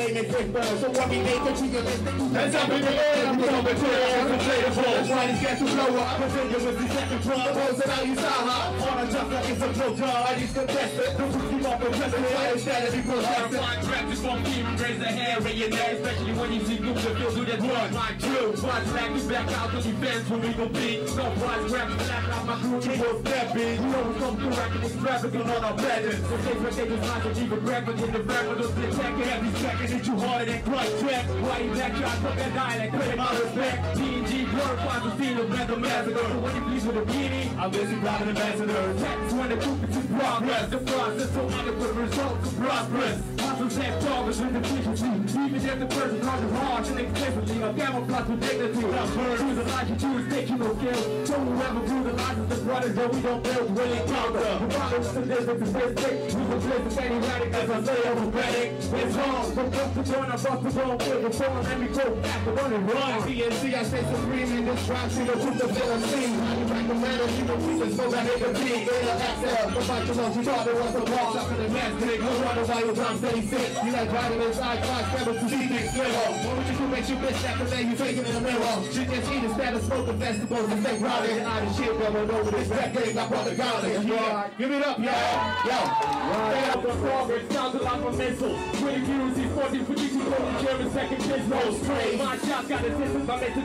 and list. Up in the air, I'm to the why. Continue with the. Those you? On jump like it's a don't. I you protest it. Fine track, just won't even raise a hair in your especially when you see do that one. My crew, watch back, you back out to when we grab, slack out my we come through our legends. The case where they just not to keep a graphic in the back with us attacking every second that you harder than clutch check. Why you back shot, fuck that dialect, put my respect. G&G glorifies the of Massacre. When you please with a beanie, I'm busy robbing ambassadors. That's when the truth is progress. The process so adequate results are prosperous. Hustle set targets with efficiency. Even if the person causes harsh and explicitly, a camouflage with dignity. I'm burned through the choose, fictional skill. So whoever brutalizes the of the brothers that we don't build, really conquer. The problem is the distance is this big. We will blitz if any radic as I say panic. It's hard, from coast to join, I'm to go and feel the form. Let me go back run and run. PNC, I stay supreme in this rap. See the truth of seen. You break the you know people so that they can be. It'll excel. The know, you thought it was a wall. Up in the nigga. No wonder why your drum steady sick. You like riding inside class, never to see things clearer. What would you do? Make you bitch that can you faking in the mirror. She just eat instead of smoking vegetables and grounded. And out of shit, going over this decade. I brought the gauntlet. Yeah. Give it up, y'all. Yo. Stay up the progress, sounds a lot of missiles. With accuracy, 40 for you to go to German second kiss no spray. My shots got a distance, I make the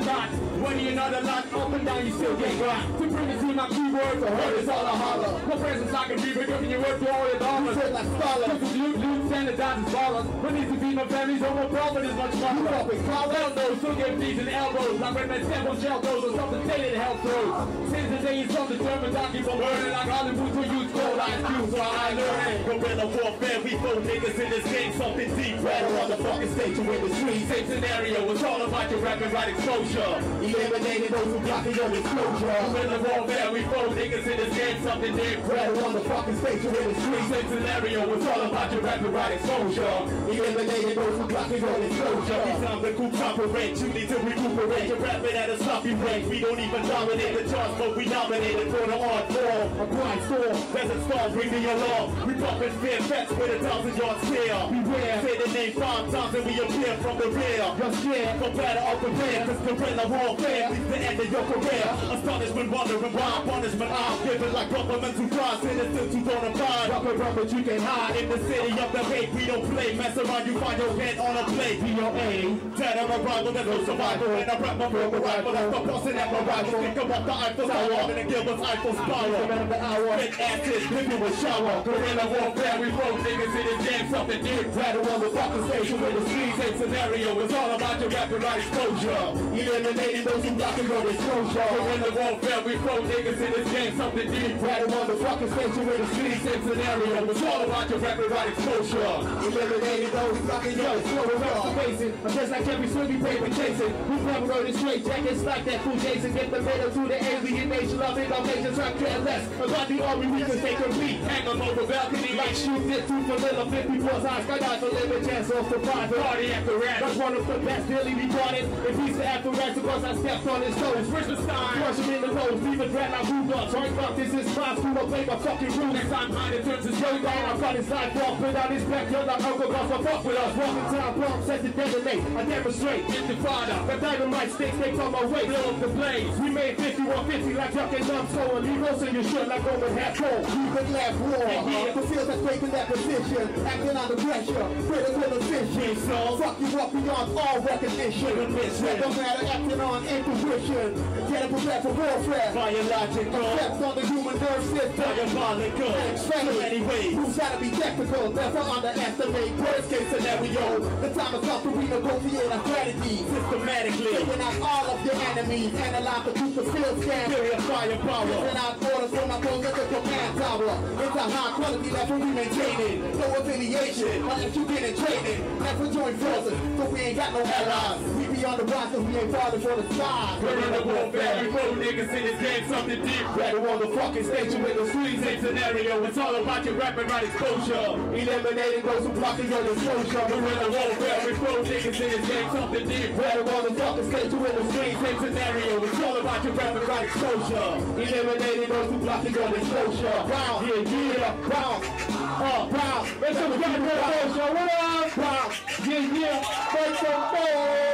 you another lot, up and down, you still get got. Supremacy, my keywords, the word is all a holler. No presence like a beaver, giving you worth for all your dollars. Shit like scholar. This is loot, loot, standardized as ballers. What needs to be my family's home, profit is much more. You with collar? Hell no, still get knees and elbows. I read my sample shell goes or something stated health throws. Since the day you saw the German donkey from burning like Hollywood to use cold ice cubes, so I learned. Guerrilla warfare, we throw niggas in this game, something deep. Rattle on the fucking stage and with the streets. Same scenario, it's all about your rapid right exposure. Eliminating those who blocking your exposure. Guerrilla warfare, we throw niggas in this game, something deep. Rattle on the fucking stage and with the streets. Same scenario, it's all about your rapid right exposure. Eliminating those who block it on blocking your exposure. Every time the coup operate, you need to recuperate. You're rapping at a sloppy rate. We don't even dominate the charts, but we nominated for the art form. A grind storm. Desert storm, bring the alarm. We bumping fear fest with a thousand yard stare. Beware. Say the name five times and we appear from the rear. You're scared. For better or for rare, cause guerrilla warfare is the end of your career. Astonishment, wondering why punishment I'm given like governmental crimes, innocent who don't abide. Rubber, rubber, you can hide. In the city of the hate, we don't play. Mess around, you find your head on a plate. DOA. Dead or arrival, there's no survival. And I rap my real arrival, that's the busting at my rival. Think about the Eiffel Tower, and the Gilbert's Eiffel Spiral. Remember the hour. Hit acid, people will shower. Guerrilla warfare, we throw niggas in this game, something new. Rattle on the fucking station with the streets. Same scenario, it's all about your rapid right exposure. Eliminating those who blocking your exposure. Guerrilla warfare, we throw niggas in this game, something deep. Rattle on the fucking station with the streets. Same scenario, it's all about your rapid right exposure. Eliminating those who blocking your exposure. Facing, I'm just like every swinging paper chasing. We never wrote it straight jackets like that fool Jason. Get the middle to the alien nation of innovation. Try care less about the army we can stay complete. Hang them over the balcony like shoot this two for little 54's high. Skydive for living chance of survival. Party after rat. That's one of the best really retarded. If he's the after rat, because I stepped on his toes. Richardstein. In the nose. Leave a dread like up. Sorry fuck, this is my school. I'll play my fucking rule. Next time mine turns to show down. I got his life off without his back. You're like Uncle Gus. So fuck with us. Walking town bomb set to detonate. I demonstrate. Intifada. The dynamite sticks they come my way. Blow up the blaze. We made 5150 like Chuck and Dumb Skull. And leave us in your shit like over half cold. You can laugh war. Yeah. The field that's taking that position. Acting under pressure. Critical efficient. So, Fuck you up beyond all recognition. Recognition. It don't matter acting on intuition. Get prepared for warfare. biological, Effects on the human nerve system. diabolical, so many ways. Who's gotta be technical, never underestimate worst case scenario. The time has come to renegotiate our strategies. Systematically, Taking out all of your enemies, analyze the truth of field scan. period firepower. Sending out orders from my political command tower. It's a high quality level we maintaining. No affiliation, unless you get in training. Never join forces, so we ain't got no allies. We be on the rise, so we ain't falling for the skies. Guerrilla warfare, we throw niggas in this game, something deep. Rattle on the fucking station with the streets. Same scenario, it's all about your rapid right exposure. Eliminating those who blocking your disclosure. Guerrilla warfare, we throw niggas in this game, something deep. Rattle on the fucking station with the streets. Same scenario, it's all about your rapid right exposure. Eliminating those who blocking your disclosure. Round, yeah, yeah, round, uh, round. Let's go, got the show. What up? Round, yeah, yeah. Make some noise.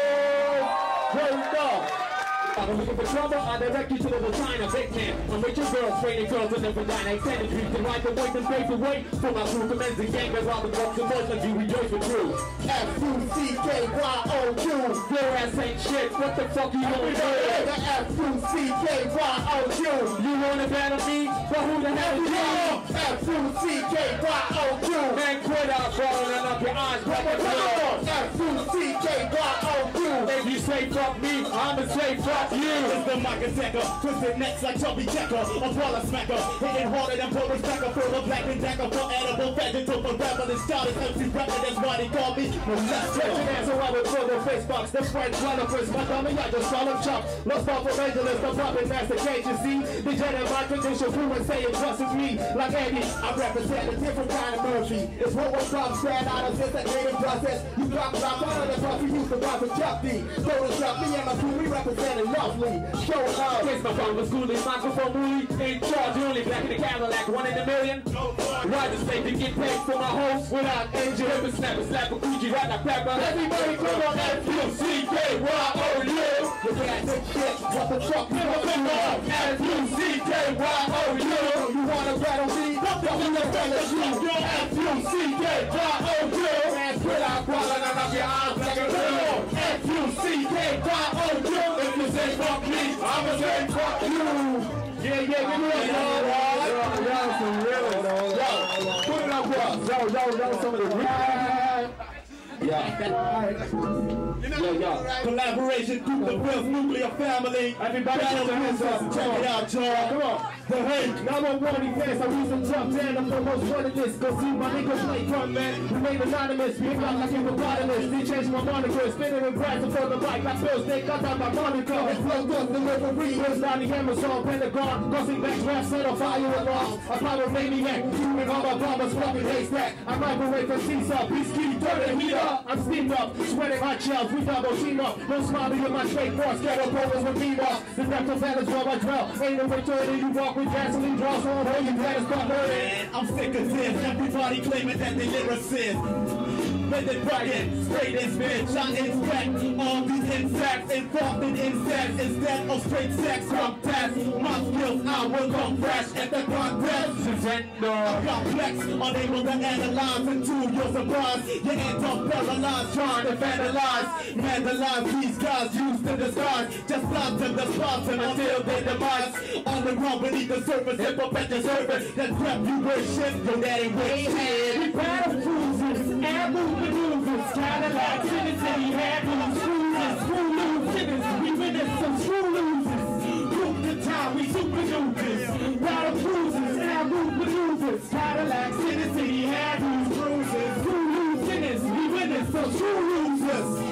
Word up. I'm looking for trouble, I direct you to the vagina, big man. I'm with your girls, training girls in the vagina, extended dreams, and right the voice and pave the way for my crew, commencing gangbang, robbing drugs and boys, you rejoice with true. F-U-C-K-Y-O-Q, your ass ain't shit, what the fuck you gonna? The F-U-C-K-Y-O-Q, you wanna battle me? But who the hell is you? F-U-C-K-Y-O-Q, man quit out, rolling up your eyes, come on, F-U-C-K-Y-O-Q, if you say fuck me, I'ma say fuck you. It's the mic attacker, twisted necks like Chubby Checker, a baller smacker, hitting harder than Polish Packer, for the black and decker, for edible vegetable, for rapper than started, MC rapper, that's why they call me molester. Ass around with for the face box, the French runners, my dummy, I just call them chop. Lost off from Angeles, the puppet mastication, see? Degenerate my credential, who and say it trusted me. Like Andy, I represent a different kind of Murphy. It's what was from stand out of this creative process. You drop, drop, all of the you used to rock with Chuck D. Photoshop me and my crew, we represent it lovely. Show up. Kids my phone was schooling, microphone movie. In charge, only black in the Cadillac, one in a million. Ride the state to get paid for my host without engine. Rip and snap and slap a Gucci right like pepper. Everybody come on, F-U-C-K-Y-O-U. You can't take shit, what the fuck you do? F-U-C-K-Y-O-U. You wanna battle me? What the fuck you gonna do? F-U-C-K-Y-O-U. Man, quit out, crawling out of your eyes like a girl. F-U-C-K-Y-O-U. Say fuck me, I'ma say fuck you. Yeah, yeah, give me a boy. Yo, yo, some real. Yo, put it up, bro. Yo, yo, yo, some of the real. Yeah. Yeah, yeah. Collaboration, Coup deVillz, nuclear family. Everybody put your hands up. Check it out, y'all. Come on. The hate. Number one defense, I use some jump down, I'm the most of this. Go see my niggas play front man. Remain anonymous, be out like hippopotamus. They change my moniker, spinning and for the bike. I feel snake, cut out my moniker. It's plugged up, delivery. Where's Donnie Amazon, Pentagon, crossing back, draft, set on fire alarm. A power maniac, all my bombers, fucking haystack. I microwave for seesaw, peace key, turn the heat up. I'm steamed up, sweating hot shells, we double team up. No smiley with my straight force, ghetto pros with beam up. The depth of balance where I dwell. Ain't no it, you walk with gasoline draws on, hold you better start learning. I'm sick of this. Everybody claiming that they lyricists. When they bragging, straight and spit, I inspect all these insects involved in insects instead of straight sex from test. My skills, I will come fresh at the contest. I'm complex, unable to analyze into your surprise. Your hands are paralyzed, trying to vandalize. Vandalize these guys used to disguise. Just fly to the spots and until they demise. On the ground beneath the surface, hip hop at your service. That crap you wish shit, your daddy wish shit. We battle cruisers, ambush maneuvers, Cadillacs in the city, handles, cruisers, screw loose sinners, we winners, some screw losers. Group the time, we super duper. Battle cruisers, ambush maneuvers, Cadillacs in the city, handles, cruisers, screw loose we winners, some screw losers.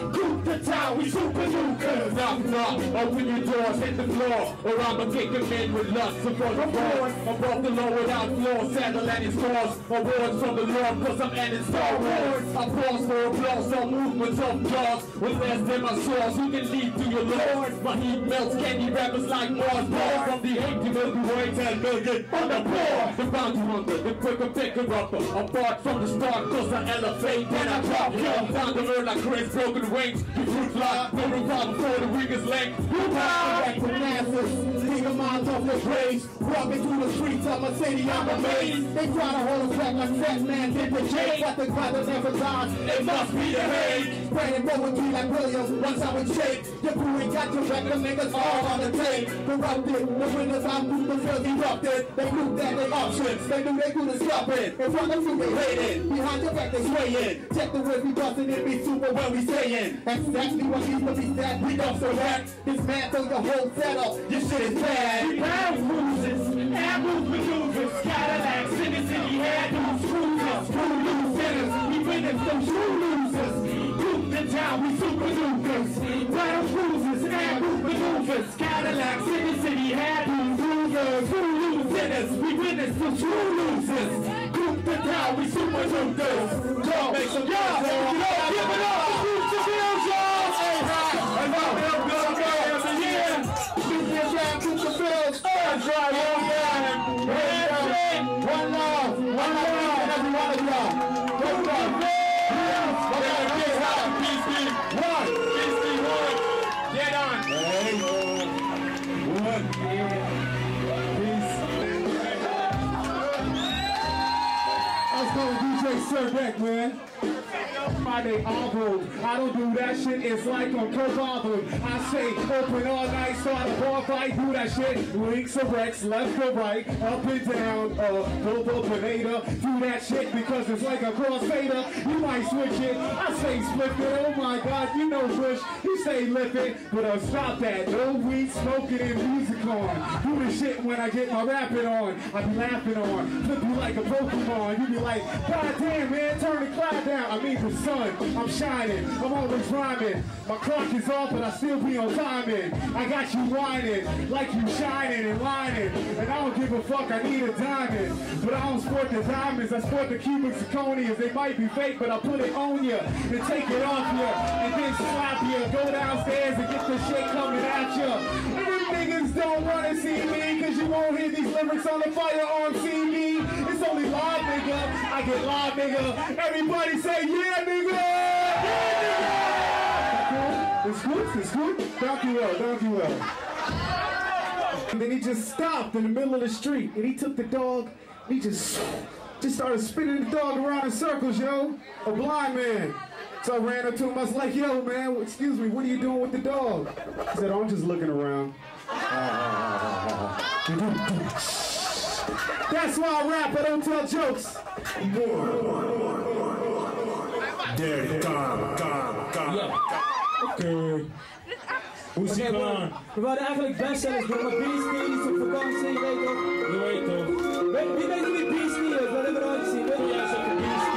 The time, we super duper. Knock, knock, open your doors, hit the floor, or I'ma kick them in with lust. Support the board, above the law without flaws, saddle and its cause. Awards from the Lord, cause I'm adding Star Wars. Applause for applause, all movements of jaws. With less than my source, who can lead to your lord? My heat melts candy rappers like Mars. Born from the 80 Milky Way, 10 million on the board. The bounty hunter, the quicker picker upper. Apart from the start, cause I elevate, then I drop. Yo, down the road like Chris, broken wings. You no revival for the weakest link. You bow! Back to masses, nigga off their graves. Walking through the streets of my city, I'm amazed. They try to hold us back like that man did the J. But the God that never dies, it must be the hate. Brandon rolling me like Williams, once I was shake. Your crew ain't got your the niggas all on the tape. Corrupted, the winners I'm through the field erupted. They knew that they options, they knew they couldn't stop it. In front of you they hated, behind your back they swaying. Check the words we bustin', it be super when we saying. Exactly what to be said, we don't select. Dismantle your whole setup, your shit is bad. We bound cruises, ambush maneuvers, Cadillacs, in the city, handles, cruisers, loose sinners. We winners, some true losers. The town, we super dupers. Round cruisers, ambush maneuvers, Cadillacs, in the city, handles, cruisers, screw loose sinners. We winners, some true losers. Group the town, we super dupers. Yo, make some y'all, give it up Group DJ Serbeck, man. I don't do that shit, it's like I'm. I say open all night, start a bar fight, do that shit. Links or Rex, left or right, up and down, uh, and Ada. Do that shit because it's like a crossfader. You might switch it, I say split it. Oh my god, you know Bush, he say lift it. But uh, stop that, no weed smoking and music on. Do the shit when I get my rapping on. I be laughing on, flip you like a Pokemon. You be like, god damn man, turn the cloud down. I mean the sun, I'm shining, I'm always rhyming. My clock is off, but I still be on timing. I got you whining, like you shining and lining. And I don't give a fuck, I need a diamond. But I don't sport the diamonds, I sport the cubic zirconias. They might be fake, but I put it on you and take it off you. And then slap you, go downstairs and get the shit coming at you. And them niggas don't wanna see me, cause you won't hear these lyrics on the fire on TV. It's only live, nigga. I get live, nigga. Everybody say, yeah, nigga! Yeah, nigga! It's good, it's good. You well, you well. And then he just stopped in the middle of the street and he took the dog, he just just started spinning the dog around in circles, yo. A blind man. So I ran up to him, I was like, yo, man, excuse me, what are you doing with the dog? He said, oh, I'm just looking around. That's why I rap, I don't tell jokes. Dirty, calm, calm, calm. Oké. Hoe zie je het aan? We wilden eigenlijk bestsellers doen, maar Beastie is op vakantie, je weet toch? Je weet toch? Weet, wie weet wie Beastie is? Wat hebben we eruit gezien? Weet je? Ja, zeg een beastie. Beastie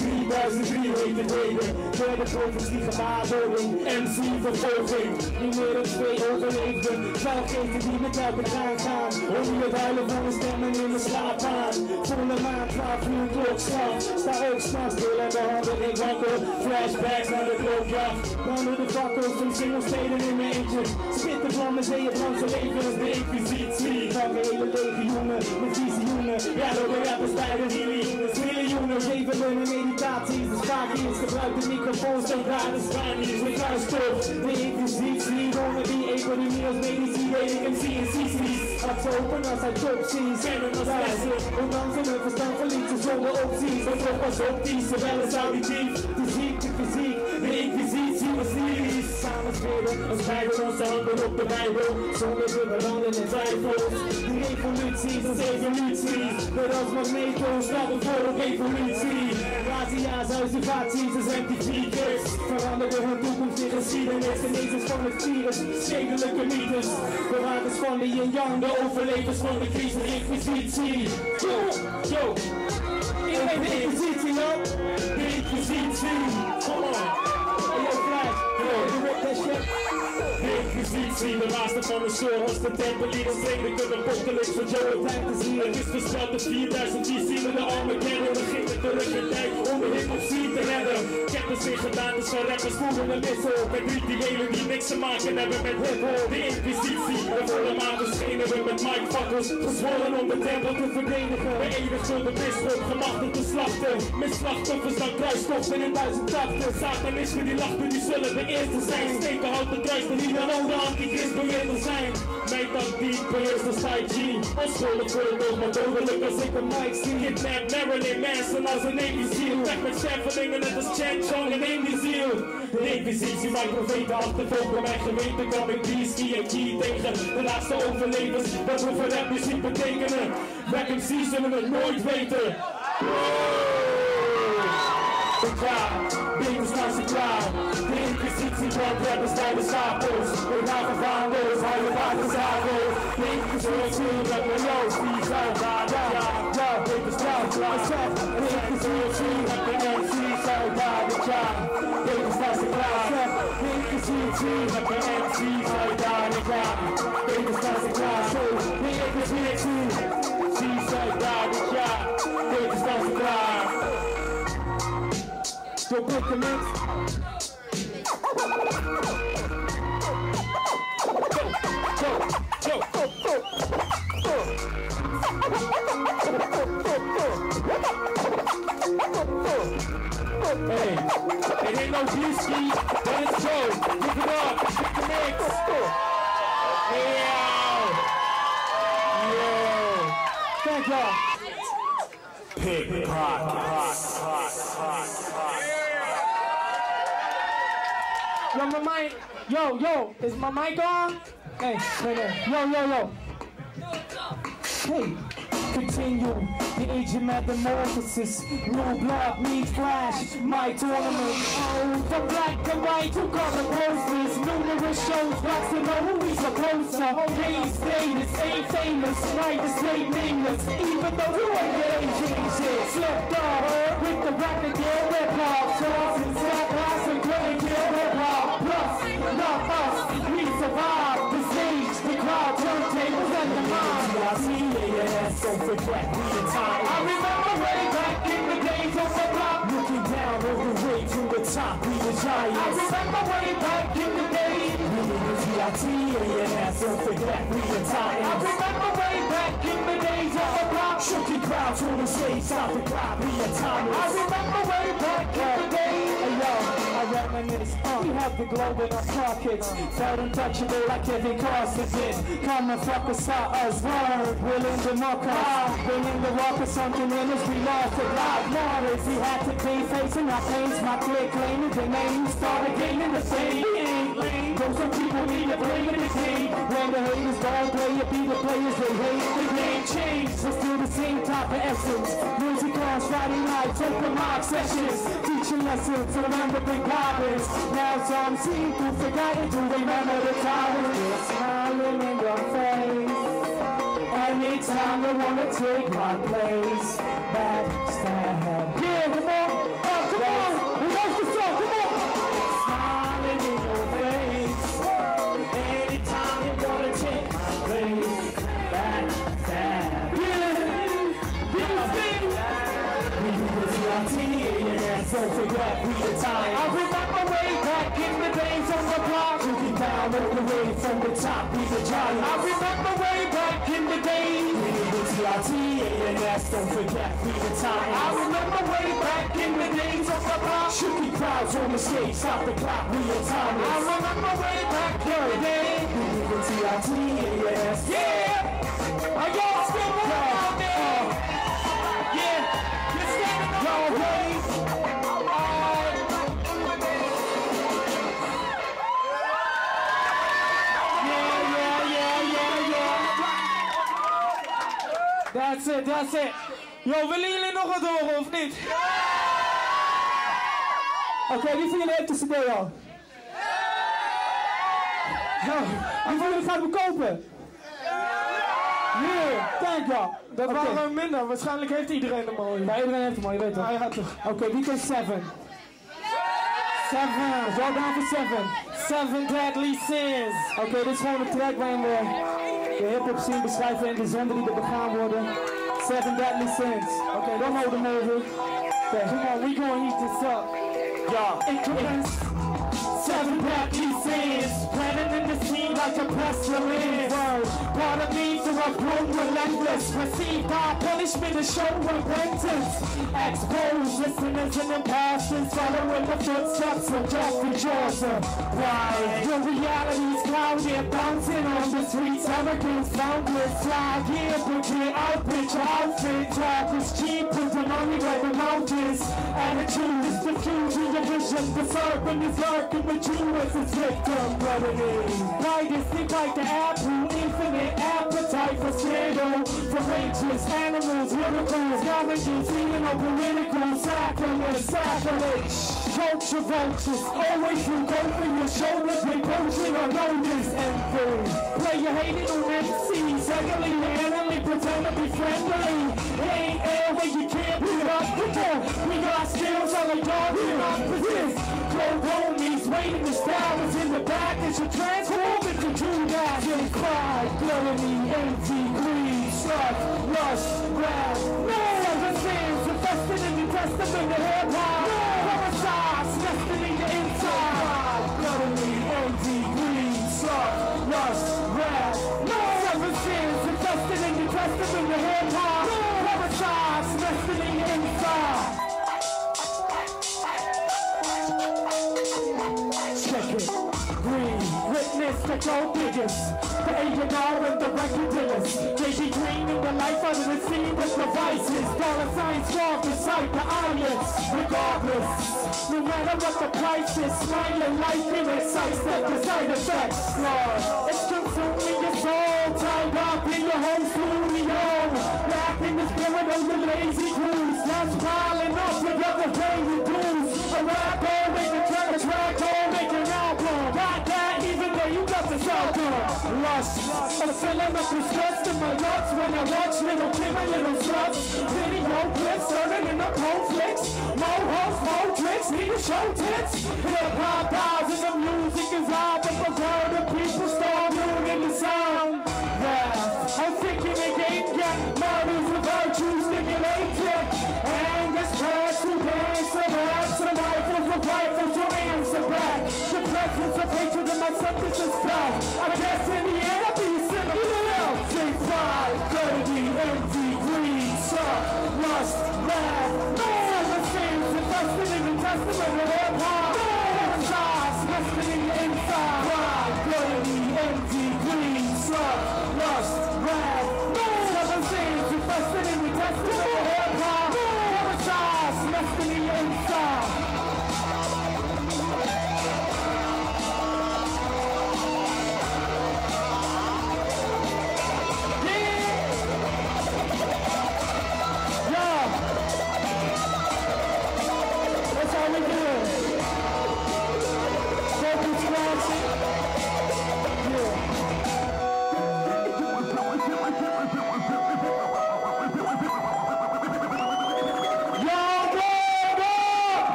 2003 heeft het 2023 reden. Verder die gewaarwording en MC-vervolging. Niet meer dan twee overleefden. Vuil geven die met elkaar gaan. Onder de huilen van de stemmen in de slaap aan. Volle maand, 12 uur klokslag. Sta ook s'nachts door en de handen in wakker. Flashbacks naar de klokjacht. Mannen de vakkers van singelsteden in mijn eentje. Spitten van mijn zeeën, brandse leven is de inquisitie. Van de hele legioenen met die visioenen. Ja, door de rappers bij de miljoenen. Miljoenen geven hun een meditaties. De schaakjes gebruikt de microfoons en gratis Spanisch. Met kruisstof, de inquisitie. Jongen die economie als medici, weet ik en zie en CC's. Had ze open als hij top ziet. Kennen als lessen. Ondanks hun verstand verliet ze zonder opties. Want toch was opties, zowel als auditief. De ziekte, fysiek, de inquisitie was Samen spelen als bijbel onze handen op de bijbel. Zonder te veranderen in twijfels. De revoluties als evoluties. Dat als magneto's staat er voor op evolutie. Razzia's, huisivaties als antivirus. Veranderen hun toekomst in geschiedenis. Genezers van het virus, schedelijke mythes. Bewakers van de yin yang, de overlevers van de crisis, inquisitie. Yo, yo. Ik ben de inquisitie, yo. De inquisitie. De Inquisitie, de laatste van de show was de tempelieren streken de apocalypse van Joe tijd te zien. Het is voorspeld dat 4000 die zien we de Armageddon. We gingen terug in tijd om de hip-hop te redden. Ketters in gedaantes van rappers voeren een missel. Met rituelen die niks te maken hebben met hip-hop. De Inquisitie, de volle maan verschenen we met mindfuckers. Gezwollen om de tempel te verdedigen. Beëdigd door de bisschop, gemachtigd te slachten. Met slachtoffers dan kruistochten in duizend takten. Satanismen die lachten, die zullen de eerste zijn. Steken houten kruis, de niet dan de antichrist beweerde zijn. Mijn tactiek beheerst de side G. Onschuldig voor het oog, maar dodelijk als ik een mic zie. Kidnap Marilyn Manson als een Navy SEAL. Weg met stervelingen net als Chan Chong en Amy Ziel. De inquisitie, mijn profeten achtervolgen mijn geweten. Kwam ik Beastie en Key tegen de laatste overlevers. Wat we voor rap muziek betekenen. Back MC's zullen het nooit weten. Klaar, beter staan ze klaar. De inquisitie van rappers bij de stapels. We gaan gegaan los, hou je waterzagels. De inquisitie met mijn loos, die zijn daar, ja, ja, ja, beter staan klaar. De inquisitie met de MC zijn daar, ja, beter staan ze klaar. De inquisitie met de MC zijn daar, ja, beter staan ze klaar. De inquisitie, Hey, it ain't no whiskey, but it's Joe. Pick it up, pick the mix. Yeah. Yeah. Thank y'all. Pick Yo, my mic. Yo, yo, is my mic on? Hey, hey, hey. Yo, yo, yo. Hey, continue the age of metamorphosis. New blood meets flash, my tournament. Oh, the black and white, two color posters. Numerous shows, got to know who we supposed to. Okay, status ain't famous, right? This ain't nameless. Even though you ain't getting shit. Slipped up with the record deal, hip hop. Sauce and slap don't forget we the time. I remember way back in the days of the block. Looking down all the way to the top, we the giants. I remember way back in the days. We the GIT, yes, don't forget we the titans. I remember way back in the days of the block. Shooking crowds on the stage, stop the crowd, we the titans. I remember way back in the days. We have the globe in our pockets. Felt untouchable like Kevin Costner. Come and fuck us out us. Word, willing to mock us. Willing to walk us something in us. We lost it like Morris. We had to be facing our pains. My clear claim is the name. Started gaining the lame. Though some people need to blame in the game. When the haters don't play it, be the players they hate. The game changed. But still the same type of essence. Friday nights, open mic sessions. Teaching lessons, remembering guidance. Now some seem to forgotten to remember the time. You're smiling in your face. Anytime you wanna take my place, backstab. Yeah, come on, teenagers, don't forget we the time. I remember way back in the days on the block, looking down all the way from the top, we the giants. I remember way back in the days, we was young teenagers, don't forget we the time. I remember way back in the days on the block, shooting crowds on the stage, stop the clock, we the time. I remember way back in the days, we was young teenagers. Yeah, That's it, that's it. Yo, willen jullie nog wat horen of niet? Oké, wie van jullie heeft de cd al? Wie van jullie gaat hem kopen? Yeah, thank you. Dat waren er minder. Waarschijnlijk heeft iedereen hem al. Ja, iedereen heeft hem al, je weet toch? Hij had toch. Oké, wie kent Seven? Seven, down for Seven. Seven Deadly Sins. Oké, dit is gewoon een track waarin we de hip-hop scene beschrijven en de zonden die er begaan worden. Seven Deadly Sins. Oké, don't hold them over. Okay. Come on, we gonna eat this up. Yeah. Increments. Seven deadly sins. The scene like a pestilence. Word. Part of me to a broom relentless. Received our punishment to show repentance. Expose listeners and imposters. Following the footsteps of Geoffrey Chaucer. Right. Your reality's clouded. Bouncing on the streets. Arrogance boundless. Fly here, but get out, bitch. Outfit. Talk is cheap. Put the money where the mouth is. Attitude is diffusing your vision. The serpent is lurking with you as its victim. What it is. Right is think like the apple. Infinite appetite for scandal. For righteous animals, miracles, marriages, eating of political sacraments, sacrilege. Culture vultures, always you go for your shoulders, reproaching or notice and food. Play your hated on MCs, secondly, enemy, pretend to be friendly. It ain't air when you can't put up with them. We got skills on the dark we got business. Cold homies waiting, the style is in the back. As should transform into two guys. Get cried, gluttony, empty, greed, sloth, lust, wrath. No other sins, the in the testament, the hip hop. Homicides, destiny, the inside. Gluttony, empty, greed, sloth. Gold diggers, the A&R and the record dealers. They be dreaming the life under the scene with devices. Dollar signs walk beside the audience, regardless. No matter what the price is, smiling life in sights that the side effects. Lord, it's consuming your soul, tied up in your whole studio. Back in the spirit of the lazy crews, that's piling up with other crazy dudes. A rapper, make a track, a track, Lust, I'm filling up with stress in my guts when I watch little and little sluts. Video clips turning into conflicts. More hoes, more tricks, need to show tits. Hip hop dies and the music is loud, but the word of people lust, wrath. No other sins invested in the testament of hip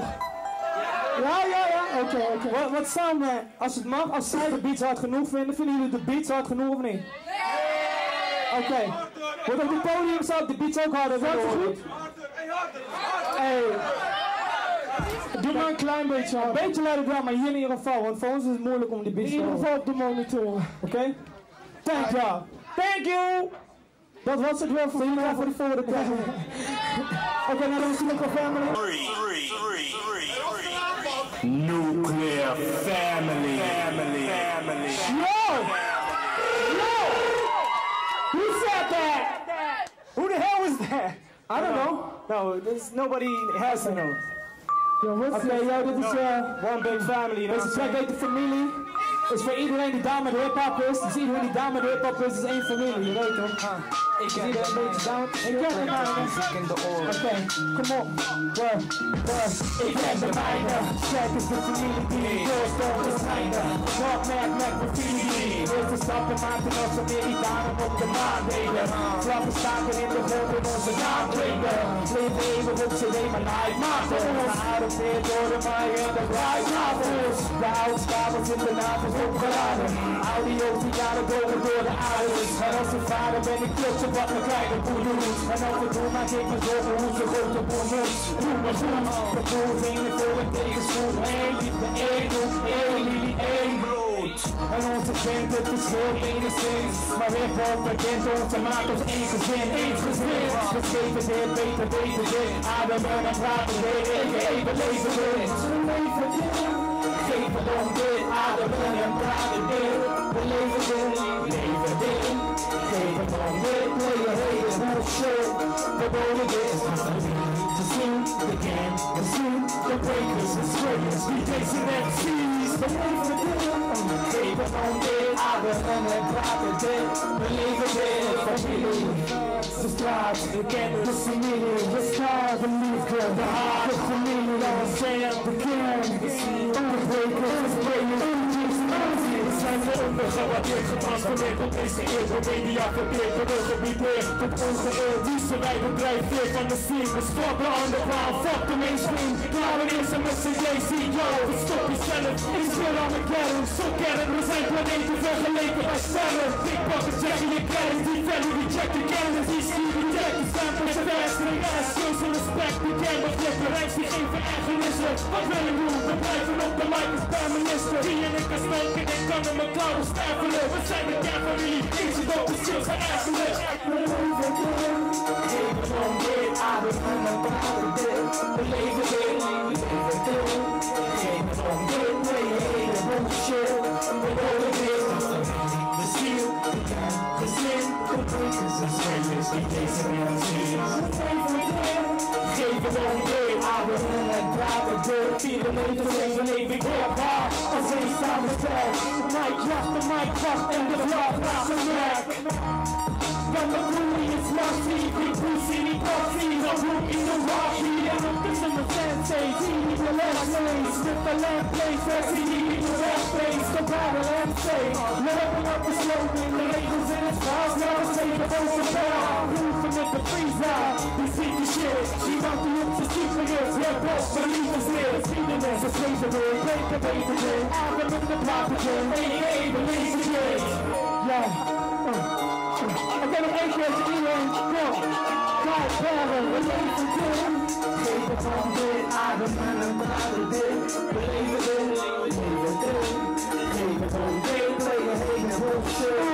genoeg? Ja, ja, ja, oké, oké. Wat, wat staan we, als het mag, als zij de beats hard genoeg vinden, vinden jullie de beats hard genoeg of niet? Oké. Wordt op het podium staat de beats ook harder genoeg? goed? Hey. Doe maar een klein beetje hard. Een beetje luider dan, maar hier in ieder geval, want voor ons is het moeilijk om die beats te In ieder geval op de monitor. Oké? Thank you. Thank you! Dat was het wel voor jullie voor de volgende keer. Oké, nou dan is het nog een family. Nuclear family. Family. Family. Yo! Yo! Who said that? Who the hell was that? I don't know. No, there's nobody has to know. Oké, okay, yo, dit is uh, One Big Family. Deze track heet de familie. Is voor iedereen die down met hip-hop is. Dus iedereen die down met hip-hop is, is één familie, je weet toch? Ik ken het een beetje down. Ik ken het nou. Oké, kom op. Ik ken de mijne. Check is de familie die ik doorstoot te snijden. Rock, Mac, Mac, graffiti. Eerste stappen als een Amerikanen op de maan deden. Vlaggen staken in de grond in onze naam breken. Leven eeuwig op maar live maken. Geadopteerd door de Maya en de Rijnavels. De in de navels opgeladen. Audio piano boven door de ouders. En als een vader ben ik trots op wat mijn kleine boer doet. En af en toe maak ik me zorgen hoe ze grote boer moet. Doe maar goed. De boer zingen voor een tegenspoed. Eén liefde, één doel, één lilie, één bloed. En onze band, het verschilt enigszins. Maar hip-hop bekend onze maat ons één gezin, één gezin. We geven dit, beter, beter dit. Ademen en praten dit, even, even. Leven dit. Geven om dit, ademen en praten dit. We leven dit, leven dit. Geven om dit, play a hele bullshit. Verboden dit, to sing the game, to sing the breakers, the and MC's. We leven dit. Geven om dit, ademen en praten dit. We leven dit, familie. De straat, de kennis, de familie, de straat, de liefde, de haat, de familie, de zand, de kern, onderbrekers, de sprekers, we zijn de ondergewaardeerd, getransformeerd tot deze eeuw, door media verkeerd, door de gebieden, tot ongeëerd, liefste wij bedrijf weer van de scene, we stoppen underground, fuck de mainstream, klaren is en met z'n JC, yo, we stop jezelf, is weer aan de kern, zo kennen, we zijn planeten vergeleken bij sterren, big bucket, checken je kennis, die verder, reject de kennis, die stuur die staan voor zijn best, en ass, skills en respect, die wat je bereikt, die geen verergenissen, wat wil je doen, we blijven op de mic als prime minister, die en ik als melk en ik kan in the car with Stafford. What's that the gap for me? Things you don't just chill for Africa. Take it from bed, I was kind of proud of it. Believe it, believe it, Take it from bed, we ain't a bullshit. We know the business. The seal, the gun, the sin, the breakers, the strangers, the days of the unseen. Take it from bed. MC's. Geef het om weer, adem en praten door. Vieren meter leven, leef ik hip-hop. Als een samenstel. Mike jacht, de mic wacht en de vlag raakt een merk. Dan de groei is lastig, die pussy, die pussy, the rook in the rocky. En op tussen de sensei, ik de last. With the lamp place, I you in the last. The battle and say, leveling up the slogan, the labels in its house. Now I say the with the freeze out. We see the shit, she want the looks to keep it is. Yeah, both believe us here, feeding us, it's reasonable. Break the baby day, album in the aka the lazy kid. Yeah, uh. Oké, nog één keer voor iedereen. Kom. Kijk, verder. We leven dit. Geef het van dit. Adem en een adem dit. We leven dit. We leven dit. Geef het van dit. Plegen heen en bullshit.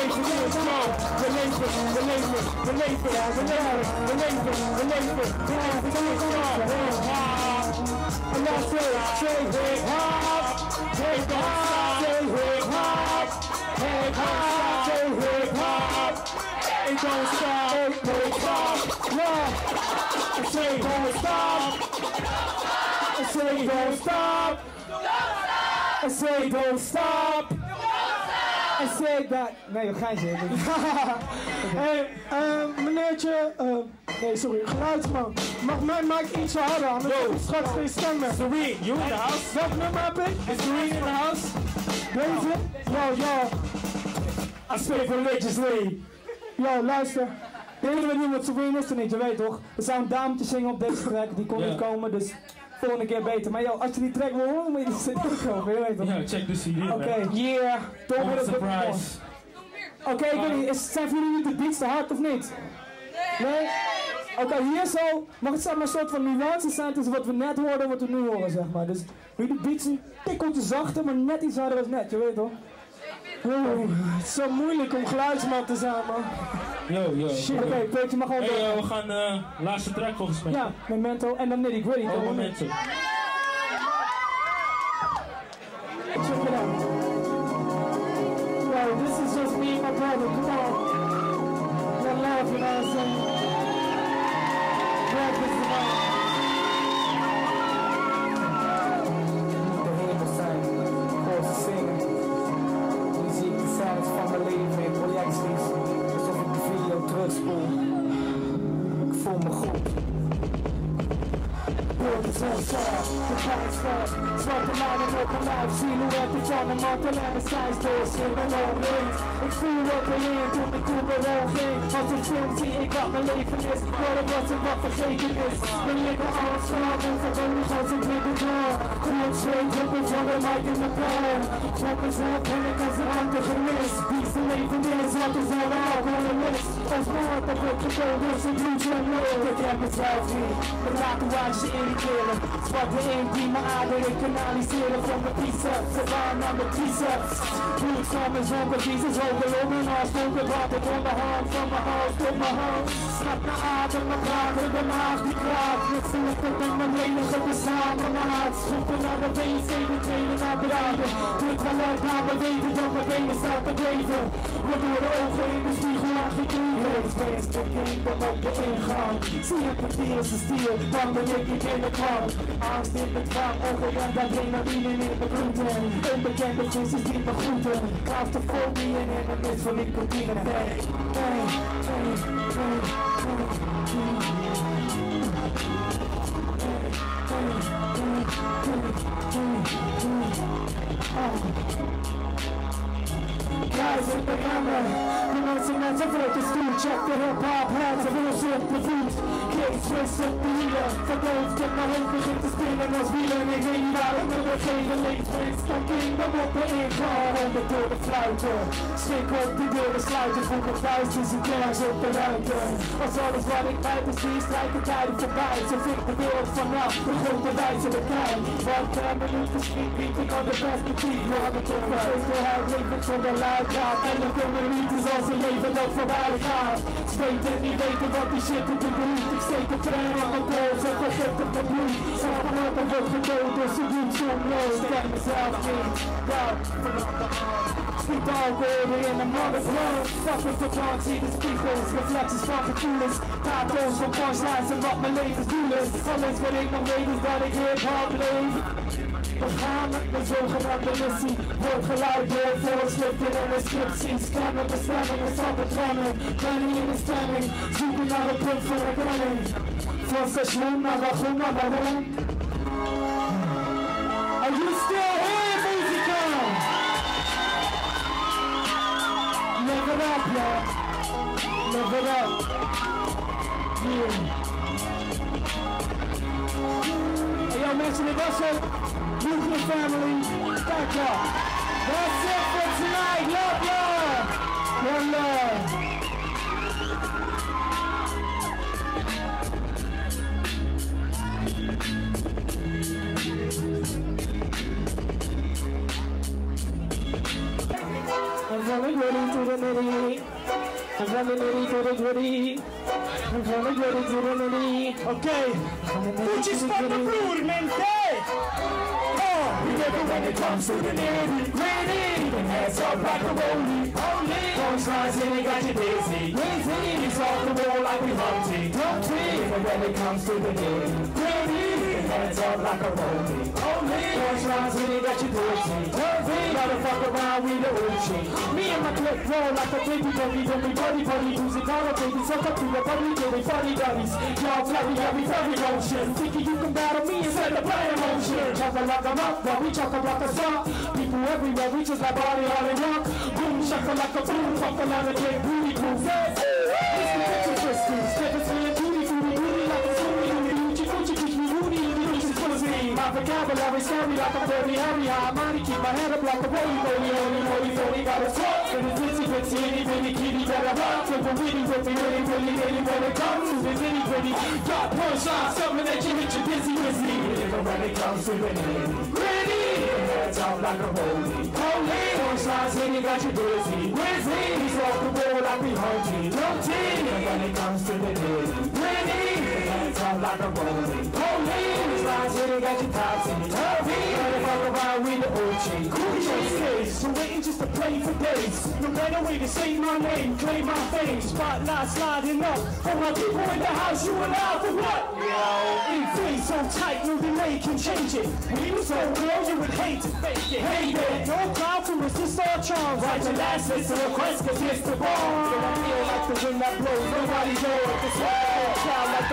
dit. Adem en een adem dit. We leven dit. We leven dit. It don't stop, it don't stop, yeah. I say it don't stop. I say it don't stop. I say it don't stop. I say that. Nee, zitten. hey, uh, meneertje. Uh, nee, sorry, geluidsman. Mag mijn mic iets harder, anders heb ik straks geen stem meer. Serene, you in the house? Welk nummer heb ik? Is Serene in the house? Deze? Yo, yo. I speak religiously. Yo, luister. Deden we niet wat Serene is er niet, je weet toch? Er zou een dametje zingen op deze track, die kon niet komen, dus volgende keer beter. Maar yo, als je die track wil horen, moet je die CD kopen, je weet toch? Ja, check de CD. Oké, yeah. A een surprise. Oké, is- zijn voor jullie niet de beats te hard of niet? Nee? Oké, hier zo mag het zeg maar een soort van nuance zijn tussen wat we net hoorden en wat we nu horen, zeg maar. Dus nu de beats een tikkeltje zachter, maar net iets harder als net, je weet toch? Oeh, het is zo moeilijk om geluidsman te zijn, man. Yo, yo. Shit, oké, Peter, je mag gewoon Hey, door. we gaan eh laatste track volgens mij. Ja, Memento en dan Nitty Gritty. Oh, toch? Woorden zijn zwaar, de pijn zwaar. Zwarte lijnen op mijn lijf, silhouetten van een mantel zijn steeds in mijn omring. Ik voel wat erin toen ik toen bewoog ging. Als een film zie ik wat mijn leven is, maar het was een wat vergeten is. Mijn lippen alles veranderd, en verbonden als een blikken door. Gewoon zweet, druppel van de mic in mijn palm. Van mezelf ben ik als een ander gemist. Wie is de leven is, wat is al alcohol en mist. Als moord op het gekomen is een bloedje en nood. Ik heb mezelf niet, de tatoeages irriteren. Zwarte inkt die mijn aderen kanaliseren van mijn biceps. Ze gaan naar mijn triceps. Bloed van mijn zonder Jesus hoger om mijn hals. Donker water van de hand, van mijn hals tot mijn hand. Snap naar adem, mijn praten, de maag die kraakt. Met voelt dat ik mijn enige bestaan van mijn hart. Schoppen naar de wc, de tweede naar beneden. Druk wel uit naar me weten dat mijn benen staan te beven. Waardoor de ogen in de spiegel aangekeken. Het is de game, dan op de ingang. Zie ik het eerste stier, dan ben ik niet binnenkwam. Angst in het dwang, ongeremd adrenaline in de bloed. En onbekende visjes die me groeten. Claustrofobie en in een mist van nicotine. Hey, hey, hey, hey, Guys in the camera, pronouncing that's a focus too. Check the hip hop hands of real shit, the roots. Get steeds twist op de hielen Verdoofd tot mijn hoofd begint te spinnen als wielen Ik weet niet waarom er nog geen links Winst van kingdom op de ingehouden door de fluiten Schrik op de deuren sluiten Voel me vuist is een kerk op de ruimte Als alles wat ik mij precies strijken tijden voorbij Zo vind de wereld vanaf de grote wijze bekijk Wat per minuut geschiet bied ik al de perspectief We hebben toch vergetelheid leven zonder luidheid En de minuten als een leven dat voorbij gaat Zweet en niet weten wat die shit op dus ik doe zo low Ik ken mezelf niet, ja Schiet de alcohol weer in de mother's love Fuck with the blonde, zie de spiegels Reflecties van gevoelens Tato's van punchlines en wat mijn levensdoel is Alles wat ik nog weet is dat ik hip-hop leef we gaan met de zogenaamde missie Wordt geluid door voorschriften en restricties Scannen bestemmingen van betronnen Planning in de stemming Zoeken Naar wagon naar waarom Are you still here, Musicon? Live it up, y'all. Live it up. Yeah. Hey, dit was het. Nuclear family, back up. That's it for tonight. Love y'all. One love. I'm from the nitty to the gritty. I'm from the gritty to the nitty. Okay. Fuji spot the brood, mente. Oh, when it comes to the nitty gritty. The heads up like a rollie. Holy. Punchlines and they got you dizzy. Dizzy. It's off the wall like we Humpty. Dumpty. Even when it comes to the nitty heads up like a rollie. Punchlines and they got you. Dizzy. Gotta fuck around with the Uchi. Me and my clip roll like a baby baby, baby, buddy, buddy, music, all the babies, suck up to your buddy, baby, funny buddies. Y'all flirty, every very motion. Thinking you can battle me instead of playing motion. Chop a lock 'em up, while we chop a block us up. People everywhere, we just like body all in rock. Boom, shaka like a boom, fuck a lot of get booty proof. My vocabulary scary like a dirty Harry. High money, keep my head up like a roly poly, moly, holy, got a talk. And it's itchy, itchy, itty, bitty, kitty, better rock. With a witty, witty, witty, witty, witty, when it comes to this itty, bitty. Got punchlines, something that you hit your busy, busy. Even when it comes to the nitty, gritty. Like a holy, holy. Punchlines, you got you busy, busy. He's off the wall like we Humpty, Dumpty. And when it comes to the nitty, gritty. Heads up like a holy, holy. You got you turvy. Gotta fuck around with the OG, Gucci. So waiting just to play for days. No better way to say my name, claim my fame. Spotlight sliding up. For my people in the house, you allowed for what? Yo, anything so tight, no delay can change it. When you so real, you would hate to fake it. Hate it. No cloud to resist all charms. Right to last, listen to request, cause it's the bomb. So I feel like the wind that blows, nobody know it. This one child like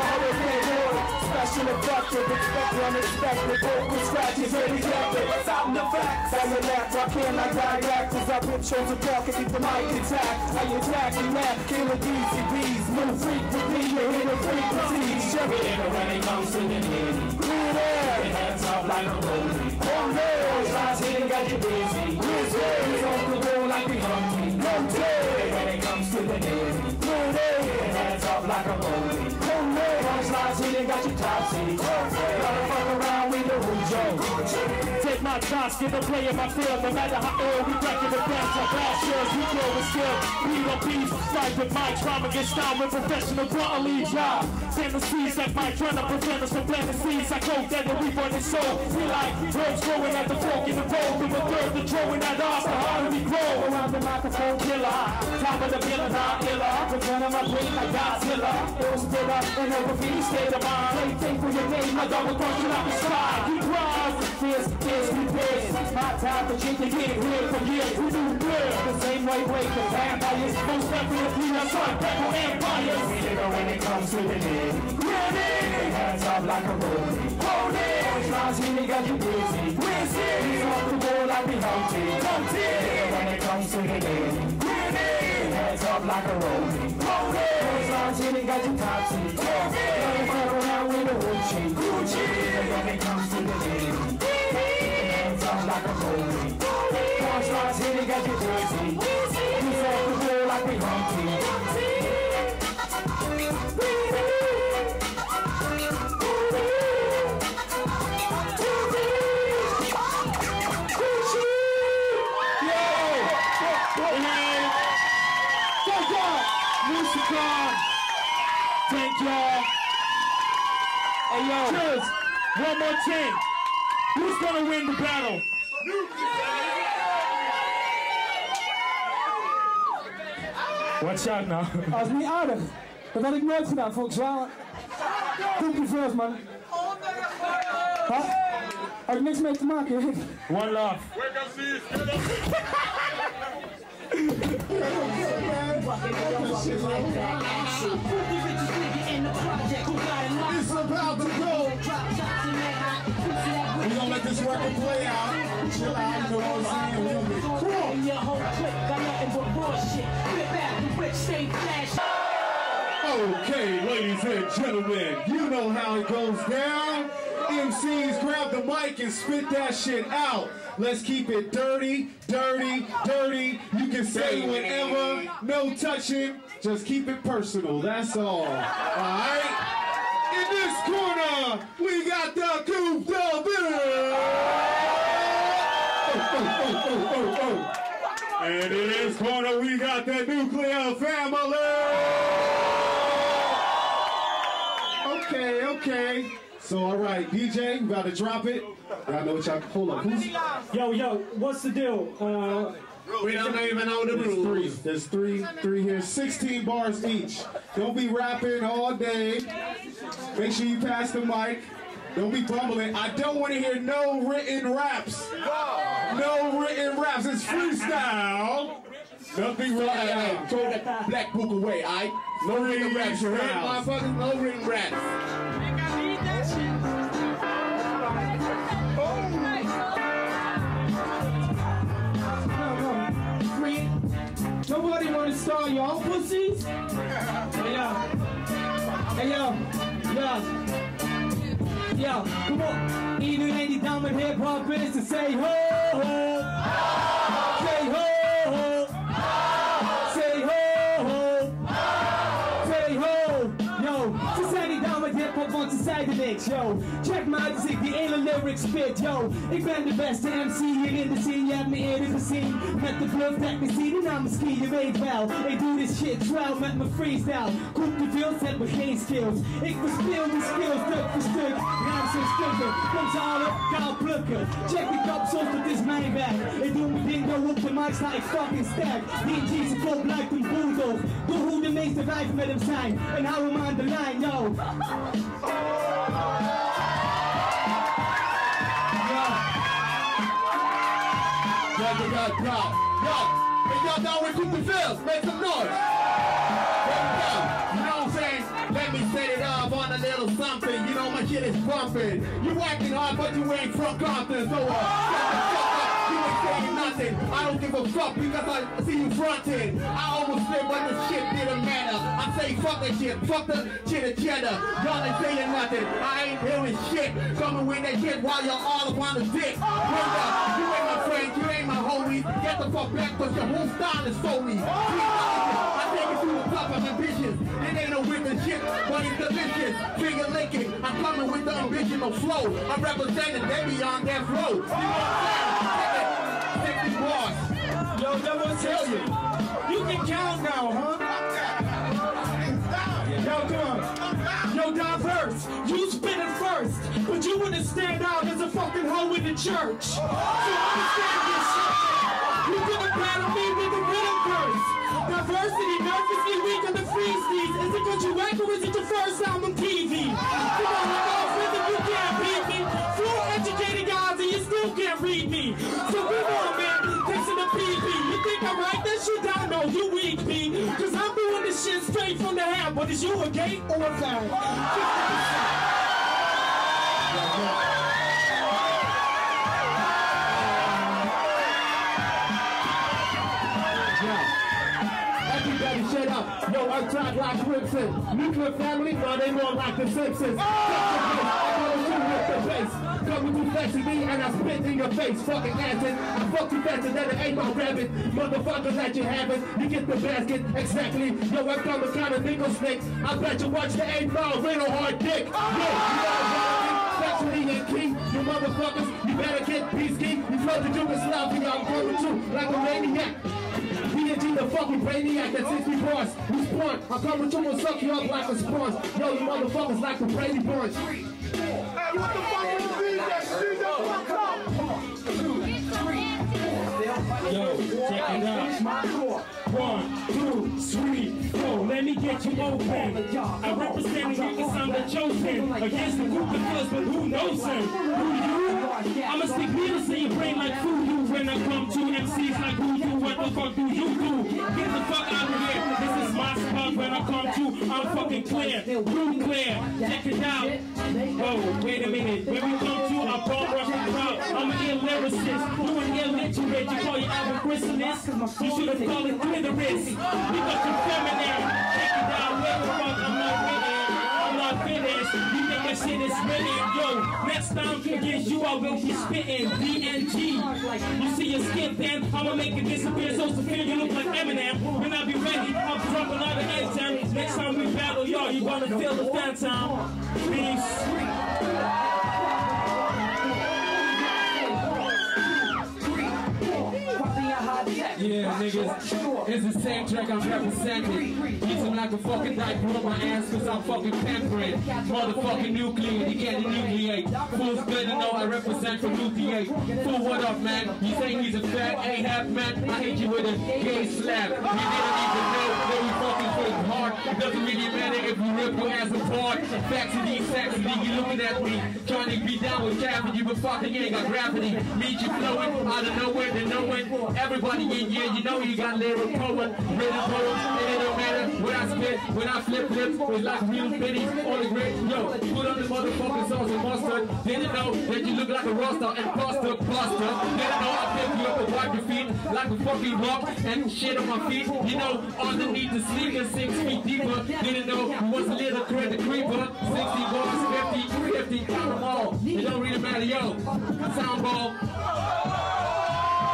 Special effective, expect unexpected. Vocal scratches. What's out in the facts? I relax, I can't like dialects. I put shows of talk and keep the mic intact. I attack and laugh, killer DCBs. Move frequently, you hear the frequencies. Check it. When it comes to the nitty. Good air. It hands up like a rollie. Oh, no. Shots hitting, got you busy. Busy. It's Hitting, got you topsy. Gotta fuck around with the Hujo. Take my shots, get the play in my field. No matter how ill we back in the bench, like last year's, we grow with skill. Beat on beats, fight with mics, rhyme against style with professional brutally job. Fantasies that might trying to prevent us from planting seeds. I coke that and we burn the soul. We like drugs growing at the fork in the road. Through a third, the throwing at us, the grow. Around the microphone killer, top of the villain, I'm iller. Pretend I'm brain like Godzilla. Ill stood up in a graffiti state of mind. Play thing for your name, I double cross you out the sky. We rise, fierce, fierce, we fierce. My time to change the game, here for years. We do good, the same way, way for vampires. Most definitely, I'm trying back on empires. We nigga when it comes to the nitty. Gritty, hands up like a rollie. Holy, punchlines, he got you busy. Busy, he's off the wall like we Humpty. Humpty, comes to nitty. Gritty, hands up like a rollie. Holy, punchlines, he got you topsy. Turvy, Gucci. Gucci. When it comes to the game, hands up like a hitting at your jersey. We set the goal like we Humpty. Thank y'all. Hey yo. Cheers. One more thing. Who's gonna win the battle? Watch out now. Dat is niet aardig. Dat had ik nooit gedaan, vond ik zwaar. Doe je first, man. Huh? Had ik niks mee te maken. One love. It's about to go. We gonna let this record play out. Chill out, you know what I'm saying? We'll be- Come on. Okay, ladies and gentlemen, you know how it goes down. MCs grab the mic and spit that shit out. Let's keep it dirty, dirty, dirty. You can say whatever, no touching. Just keep it personal, that's all. Alright? In this corner, we got the Coop And in this corner, we got the nuclear family. Okay, okay. So, all right, DJ, we gotta drop it. Y'all know what y'all. Hold on, who's? Yo, yo, what's the deal? Uh, We don't even know the rules. Three. There's three, three here. 16 bars each. Don't be rapping all day. Make sure you pass the mic. Don't be bumbling. I don't want to hear no written raps. No written raps. It's freestyle. Nothing wrong. Hey, throw that black book away, alright? No written raps. Motherfuckers? No written raps. Wanna start y'all pussies? Hey yo. Hey yo. Yo. Yo, come on. Even down with hip hop is to say ho ho. Say ho ho. Say ho ho. Say ho. Yo, down met hip hop te zeggen niks, yo. Check me yo. Ik ben de beste MC hier in de scene, je hebt me eerder gezien. Met de bluff technici, de naam ski, je weet wel. Ik doe dit shit trouw met mijn freestyle. Koek te veel, zet me geen skills. Ik verspeel mijn skills stuk voor stuk. Raam zijn stukken, kom ze alle kaal plukken. Check de kapsels, dat is mijn werk. Ik doe mijn ding, go op de mic, sta ik fucking sterk. DG, ze kop lijkt een bulldog. Door hoe de meeste wijven met hem zijn. En hou hem aan de lijn, yo. Yo, yo, yo. If y'all down with Coup deVillz, make some noise. You know what I'm saying? Let me set it up on a little something. You know my shit is bumping. You acting hard, but you ain't from Compton. So, uh, nothing. I don't give a fuck because I see you fronting. I almost said but the shit didn't matter. I say fuck that shit. Fuck the shit cheddar. Y'all ain't saying nothing. I ain't hearing shit. Coming with that shit while y'all all up on the dick. Up. You ain't my friend. You ain't my homie. Get the fuck back cause your whole style is phony. Oh! I take it to the top of ambition. It ain't no wicked shit, but it's delicious. Finger licking. I'm coming with the original flow. I'm representing baby on that flow. You know what I'm saying? Take these bars. Yo, that was tell you. You can count now, huh? Diverse. You it first, but you wouldn't stand out as a fucking hoe in the church. So understand this shit. You couldn't battle me with the rhythm verse. Diversity, nervously weak on the free steeds. Is it good you whack or is it your first time on TV? Come on, rhythm, you can't beat me. Full educated guys and you still can't read me. So come on, man, listen to PB. You think I write that shit down? No, you weak, B. Cause I'm this shit straight from the head. But is you a gay or a fag? Everybody shut up. Yo, I talk like Simpson. Nuclear family, no, they more like the Simpsons. Oh! Coming too fast to me and I spit in your face, fucking acid. I fuck you faster than an eight mile rabbit. Motherfuckers that you having, you get the basket, exactly. Yo, I'm coming kind of nickel snake. I bet you watch the eight mile real hard dick. Yo, you know Especially in key, you motherfuckers, you better get peace key. You flow to Yugoslavia, I'm going to like a maniac. PNG the fucking brainiac at 60 bars. We spawn. I come with you and suck you up like a sponge. Yo, you motherfuckers like the Brady Bunch. Hey, what the fuck Yo, check it out. One, two, three, four. Let me get you open. I represent you because I'm the chosen. Against the group of us, but who knows him? Who you? I'ma speak leaders in your brain like who you when I come to MCs like who you. What the fuck do you do? Get the fuck out of here. This is my spot when I come to. I'm fucking clear. Room clear. Check it out. Oh, wait a minute. When we come to, I bomb rush the crowd. I'm an ill lyricist. You an illiterate. You call your album chrysalis. You should have called it clitoris. We got you feminine. Check it out. Wait the fuck. I'm is written? Yo, next time against you, I will be spitting. DNG. You see your skin then? I'ma make it disappear so severe you look like Eminem. When I be ready, I'm dropping out of A-Town. Next time we battle, y'all, you gonna feel the phantom. Peace. Yeah, niggas, it's the same track I'm representing. Using like a fucking diaper on my ass cause I'm fucking pampering. Motherfucking nuclear, he can't nucleate. Fools better know I represent for nucleate. Fool, what up, man? You saying he's a fat A-half man? I hate you with a gay slap. You didn't even know that fucking hard. Doesn't really matter if you rip your ass apart. These sexy, you looking at me. Trying to be down with gravity, but fucking ain't got gravity. Meet you flowing out of nowhere to nowhere. Everybody in here, you know you got lyric poet, written poems, it don't matter when I spit, when I flip lips, it's like real pennies on the grid. Yo, put on the motherfucking sauce and mustard. Didn't know that you look like a roster and buster, buster. Didn't know I pick you up and wipe your feet like a fucking rock and shit on my feet. You know, underneath the sneakers, six feet deeper. Didn't know who was a little credit creeper. 60 bars, 50, 50, count them all. It don't really matter, yo. Sound ball.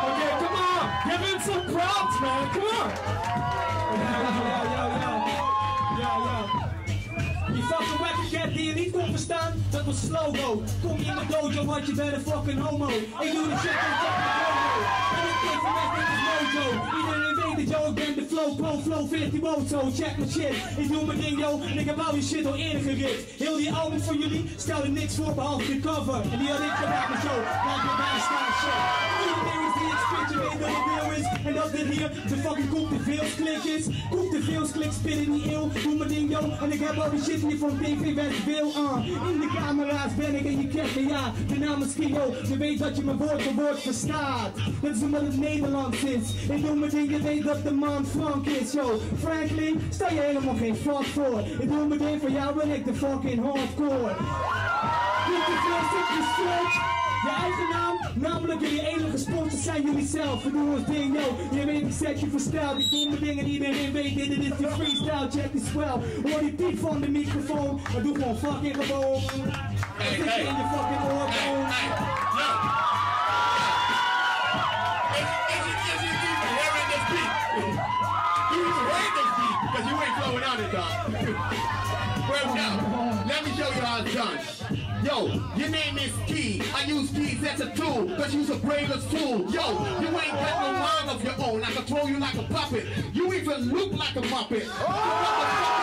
Okay, come on. Give him some props, man. Come on. Die fucking wacky cat die niet kon verstaan, dat was slow-go. Kom je in de dojo, want je bent een fucking homo. Ik doe de shit en fucking promo. En ik denk van echt, is mojo. Yo, ik ben de flow, pro, flow, 14 moto. Check mijn shit, ik doe mijn ding, yo. En ik heb al die shit al eerder gericht. Heel die album voor jullie stelde niks voor behalve de cover. En die had ik gemaakt met zo, laat me bij staan, shit. En dat dit hier de fucking Koek de Veels klik is. Koek de Veels klik, spit in die eeuw. Doe mijn ding, yo. En ik heb al die shit hier van TV Westveel aan. In de camera's ben ik en je kent ja. De naam is Kio, je weet dat je mijn woord voor woord verstaat. Dat is omdat het Nederlands is. Ik doe mijn ding, je weet dat de man Frank is, yo. Franklin, sta je helemaal geen fuck voor. Ik doe mijn ding, voor jou ben ik de fucking hardcore. De je. Je eigen naam, namelijk jullie enige sponsors zijn jullie zelf. We doen ons ding, yo. Je weet, ik zet je versteld. Ik doe mijn dingen, iedereen weet dit, dit is die freestyle. Check die swell. Hoor die piep van de microfoon. Maar doe gewoon fucking gewoon. Hey, je hey. in je fucking Hey, oorboom. hey, yo. Dog. Well, now, let me show you how it's done. Yo, your name is Key. I use keys as a tool, cause you's a brainless tool. Yo, you ain't got no mind of your own. I control you like a puppet. You even look like a muppet.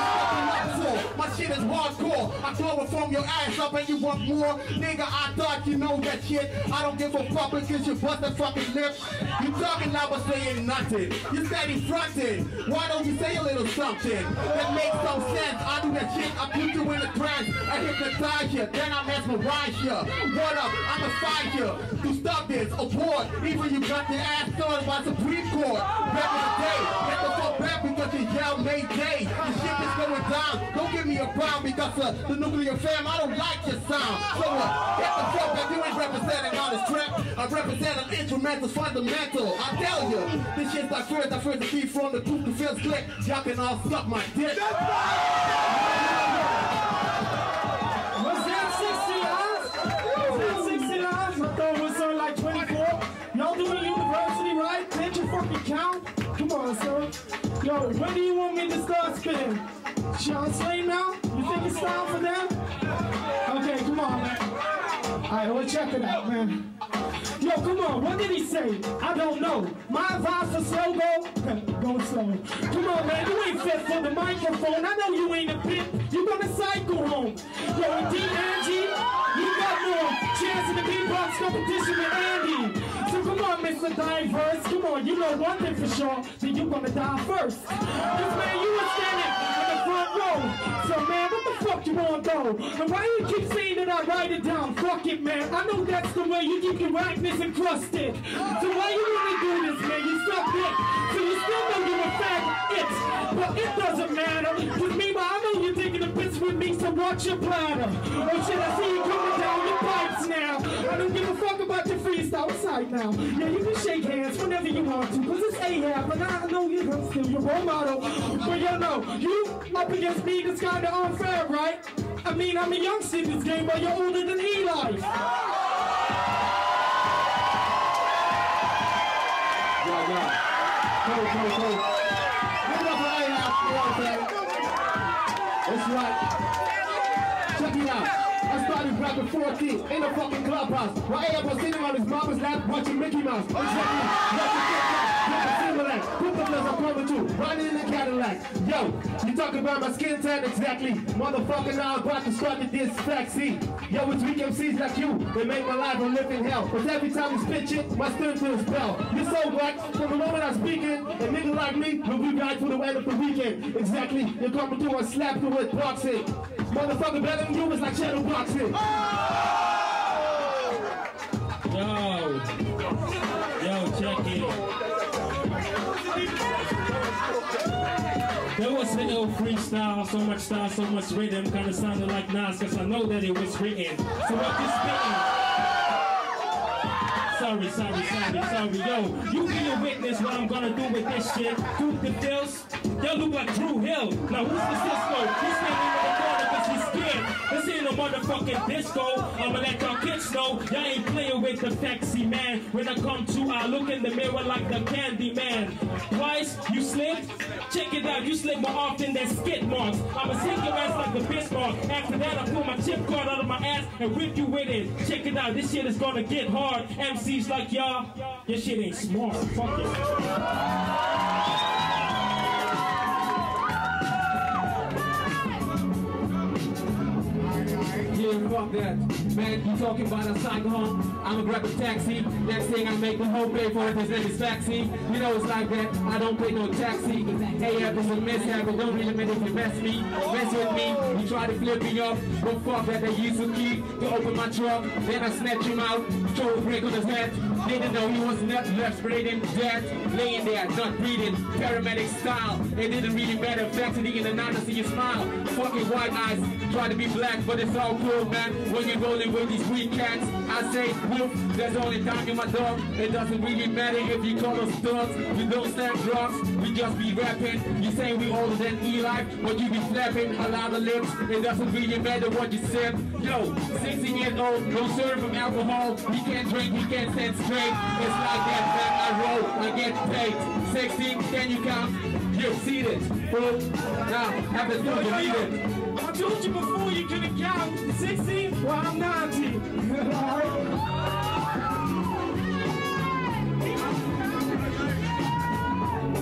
My shit is hardcore. I tore it from your ass up and you want more. Nigga, I thought you know that shit. I don't give a fuck because you bust a fucking lip. You talking loud but saying nothing. You steady fronting. Why don't you say a little something that makes some sense? I do that shit. I put you in a trance. I hypnotize you. Then I mesmerize you. What up? I'm a fight you. To stop this, abort. Even you got your ass started by Supreme Court. Back in the day, get the fuck back because you yell Mayday. The shit is going down. Don't give me a crown because of the nuclear fam. I don't like your sound. So uh, get the fuck up. You ain't representing honest trap. I represent an instrumental fundamental. I tell you, this shit's like first. I first The be from the poop to feels click. Y'all can all suck my dick. That's. Was that 60 hours? 60 hours? My throw was on like 24. Y'all doing university, right? Can't you fucking count? Come on, sir. Yo, when do you want me to start spinning? Sean Slay now? You think it's time for them? Okay, come on, man. Alright, well, check it out, man. Yo, come on, what did he say? I don't know. My advice for slow go? go slow. Come on, man, you ain't fit for the microphone. I know you ain't a pimp. You gonna cycle home. Yo, and D. Angie, you got more chance in the beatbox competition with Andy. So come on, Mr. Diverse. Come on, you know one thing for sure, that you gonna die first. Cause man, you were standing the. So man, what the fuck you want though? And why you keep saying that I write it down? Fuck it, man. I know that's the way you keep your rackness encrusted. So why you wanna do this, man? You suck dick. So you still know you're a fag it. But it doesn't matter. Cause meanwhile, I know you're taking a piss with me, so watch your platter. Oh shit, I see you coming down your pipes now. I don't give a fuck about your freestyle side now. Yeah, you can shake hands whenever you want to, cause it's Ahab, and I know you're still your role model. But you know, you up against me, that's kinda unfair, right? I mean, I'm a youngster in this game, but you're older than Eli. Yo, yo. Cool, cool, cool. Give it up for Ahab, you know what I'm saying? That's right. Check it out. I started back at 14 in a fucking clubhouse. While Ahab was sitting on his mama's lap watching Mickey Mouse. Oh, Put I'm coming to. Riding in a Cadillac. Yo, you talk about my skin tan exactly. Motherfucker, now I'm about to start the. See, yo, it's weak MCs like you. They make my life a living hell. But every time you spit shit, my skin feels bell. You're so black. From the moment I'm speaking, a nigga like me will be back to the end of the weekend. Exactly. You're coming to and slap you with boxing. Motherfucker better than you is like shadow boxing. Oh! Yo. Yo, check it. There was an ill freestyle, so much style, so much rhythm, kinda sounded like Nas, cause I know that it was written. So what you spitting? Sorry, sorry, sorry, sorry, yo. You be a witness what I'm gonna do with this shit. Duke the Bills, y'all look like Drew Hill. Now who's the Cisco? He's standing This ain't motherfucking disco. I'ma let y'all kids know y'all ain't playing with the taxi man. When I come to, I look in the mirror like the candy man. Twice, you slipped? Check it out, you slip more often than skid marks. I'ma sink your ass like a Bismarck. After that, I pull my chip card out of my ass and whip you with it. Check it out, this shit is gonna get hard. MCs like y'all, your shit ain't smart. Fuck it. Fuck that. Man, you talking about a cycle? I'ma grab a taxi. Next thing I make the whole pay for it, his name is taxi. You know it's like that. I don't pay no taxi. Hey, it's a mishap, don't really matter if you mess me. Mess with me, you try to flip me off. But fuck that, they used a key to open my truck. Then I snatch him out, throw a brick on his head. Didn't know he was not left breathing, dead. Laying there, not breathing, paramedic style. It didn't really matter, vaccinating in the night to see you smile. Fucking white eyes, try to be black, but it's all cool, man. When you're rolling with these weak cats, I say, whoop, there's only time in my dog. It doesn't really matter if you call us thugs. We don't stand drugs, we just be rapping. You say we older than Eli, but you be flapping a lot of lips. It doesn't really matter what you sip. Yo, 16 years old, no serve from alcohol. He can't drink, he can't stand straight. It's like that, man. I roll, I get paid. 16, can you count? It, fool. Now, have to do believe it. I told you before you couldn't count. 16? Well, I'm 90.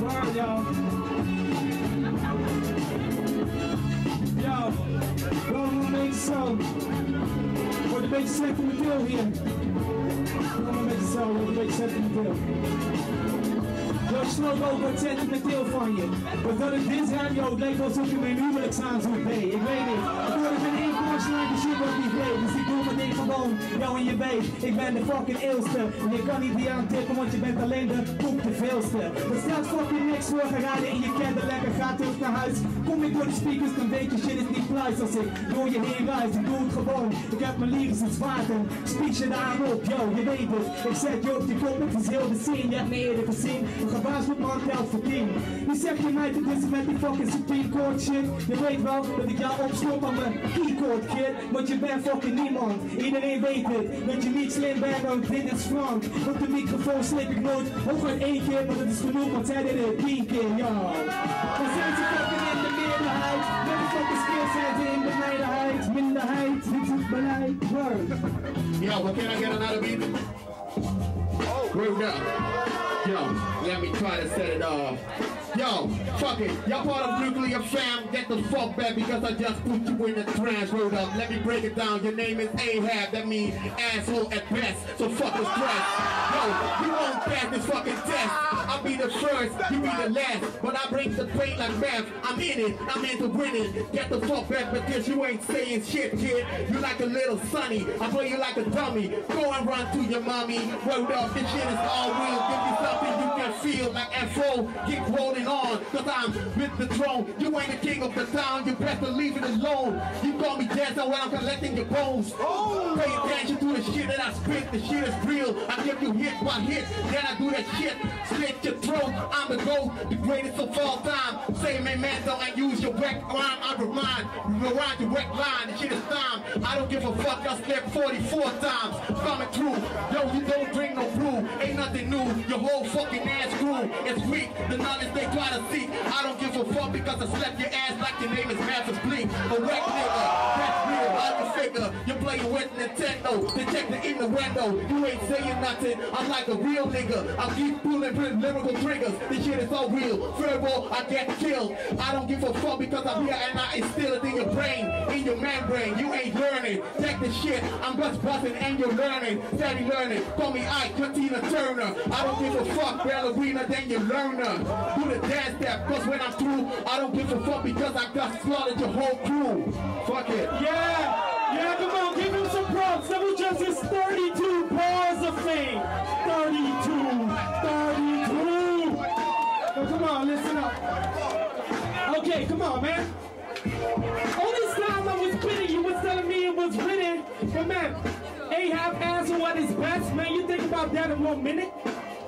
Word, y'all. Yo, what will make so? What the make sense in the deal here? Will make so? What will make sense in the deal? Yo, snel over sentimenteel van je. Wat dat het dit zijn, yo, het lijkt alsof je mijn huwelijksaanzoek deed. Ik weet niet. Ik hoor het in één punchline, de shit wordt niet vreed. Ding gewoon, jou en je weet. Ik ben de fucking eelste. En je kan niet die aantippen, want je bent alleen de poep de veelste. Er staat fucking niks voor geraden in je Cadillac en ga terug naar huis. Kom ik door de speakers, dan weet je shit is niet pluis. Als ik door je heen reis, ik doe het gewoon. Ik heb mijn liefdeswaarden. Speech je daarop, yo, je weet het. Ik zeg je op die kop, het is heel de scene. Je hebt me eerder gezien. Een gewaarschuwd man telt voor tien. Nu zeg je mij te dissen met die fucking Supreme Court shit. Je weet wel dat ik jou opschop aan mijn keycord kid. Want je bent fucking niemand. Iedereen weet het. Dat je niet slim bent, want dit is Frank. Op de microfoon slip ik nooit. Hooguit één keer, maar dat is genoeg, want zij deden het tien keer, yo. Dan zijn ze fucking in de meerderheid. Motherfucking skills zijn ze in de meerderheid. Minderheid, dit is beleid. Word. Yo, but can I get another beat? Oh. Word up. Yo, let me try to set it off. Yo, fuck it. Y'all part of nuclear fam. Get the fuck back because I just put you in the trance. Word up. Let me break it down. Your name is Ahab. That means asshole at best. So fuck the stress. Yo, you won't pass this fucking test. I'll be the first, you be the last. But I bring the pain like math. I'm in it. I'm into winning. Get the fuck back because you ain't saying shit, kid. You like a little sonny. I play you like a dummy. Go and run to your mommy. Word up. This shit is all real. Give me something you can feel like Afro. Keep rolling on. Cause I'm with the throne. You ain't the king of the town. You best to leave it alone. You call me Jansen when I'm collecting your bones. Oh. Pay attention to the shit that I spit. The shit is real. I give you hit by hit. Then I do that shit. Slit your throat. I'm the GOAT. The greatest of all time. Say man, man, don't I use your wreck rhyme. I remind. Rewind your wreck line. The shit is time. I don't give a fuck. I slept 44 times. Coming through. Yo, you don't drink no brew. Ain't nothing new. Your whole fucking ass grew. It's weak. The knowledge they I don't give a fuck because I slap your ass like your name is Mathis Bleak. A wreck nigga. That's real. I'm a figure. You're playing with Nintendo. Detector in the window. You ain't saying nothing. I'm like a real nigga. I keep pulling lyrical triggers. This shit is so real. Verbal, I get killed. I don't give a fuck because I'm here and I it in your membrane. You ain't learning. Check the shit. I'm just busting and you're learning. Steady learning. Call me Ike, Katina Turner. I don't give a fuck. Ballerina, then you learner. Do the dance step. Cause when I'm through, I don't give a fuck because I got slaughtered your whole crew. Fuck it. Yeah, But man, Ahab asking what is best, man. You think about that in one minute?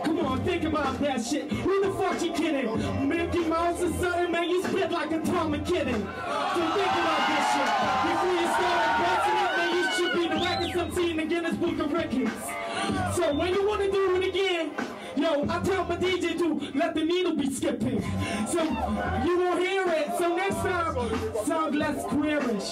Come on, think about that shit. Who the fuck you kidding? Mickey Mouse or something, man? You spit like a Tom kidding. So think about this shit. Before you start busting it, man, you should be the record some in the Guinness Book of Records. So when you want to do it again, Yo, I tell my DJ to let the needle be skipping. So you won't hear it. So next time, sound less queerish.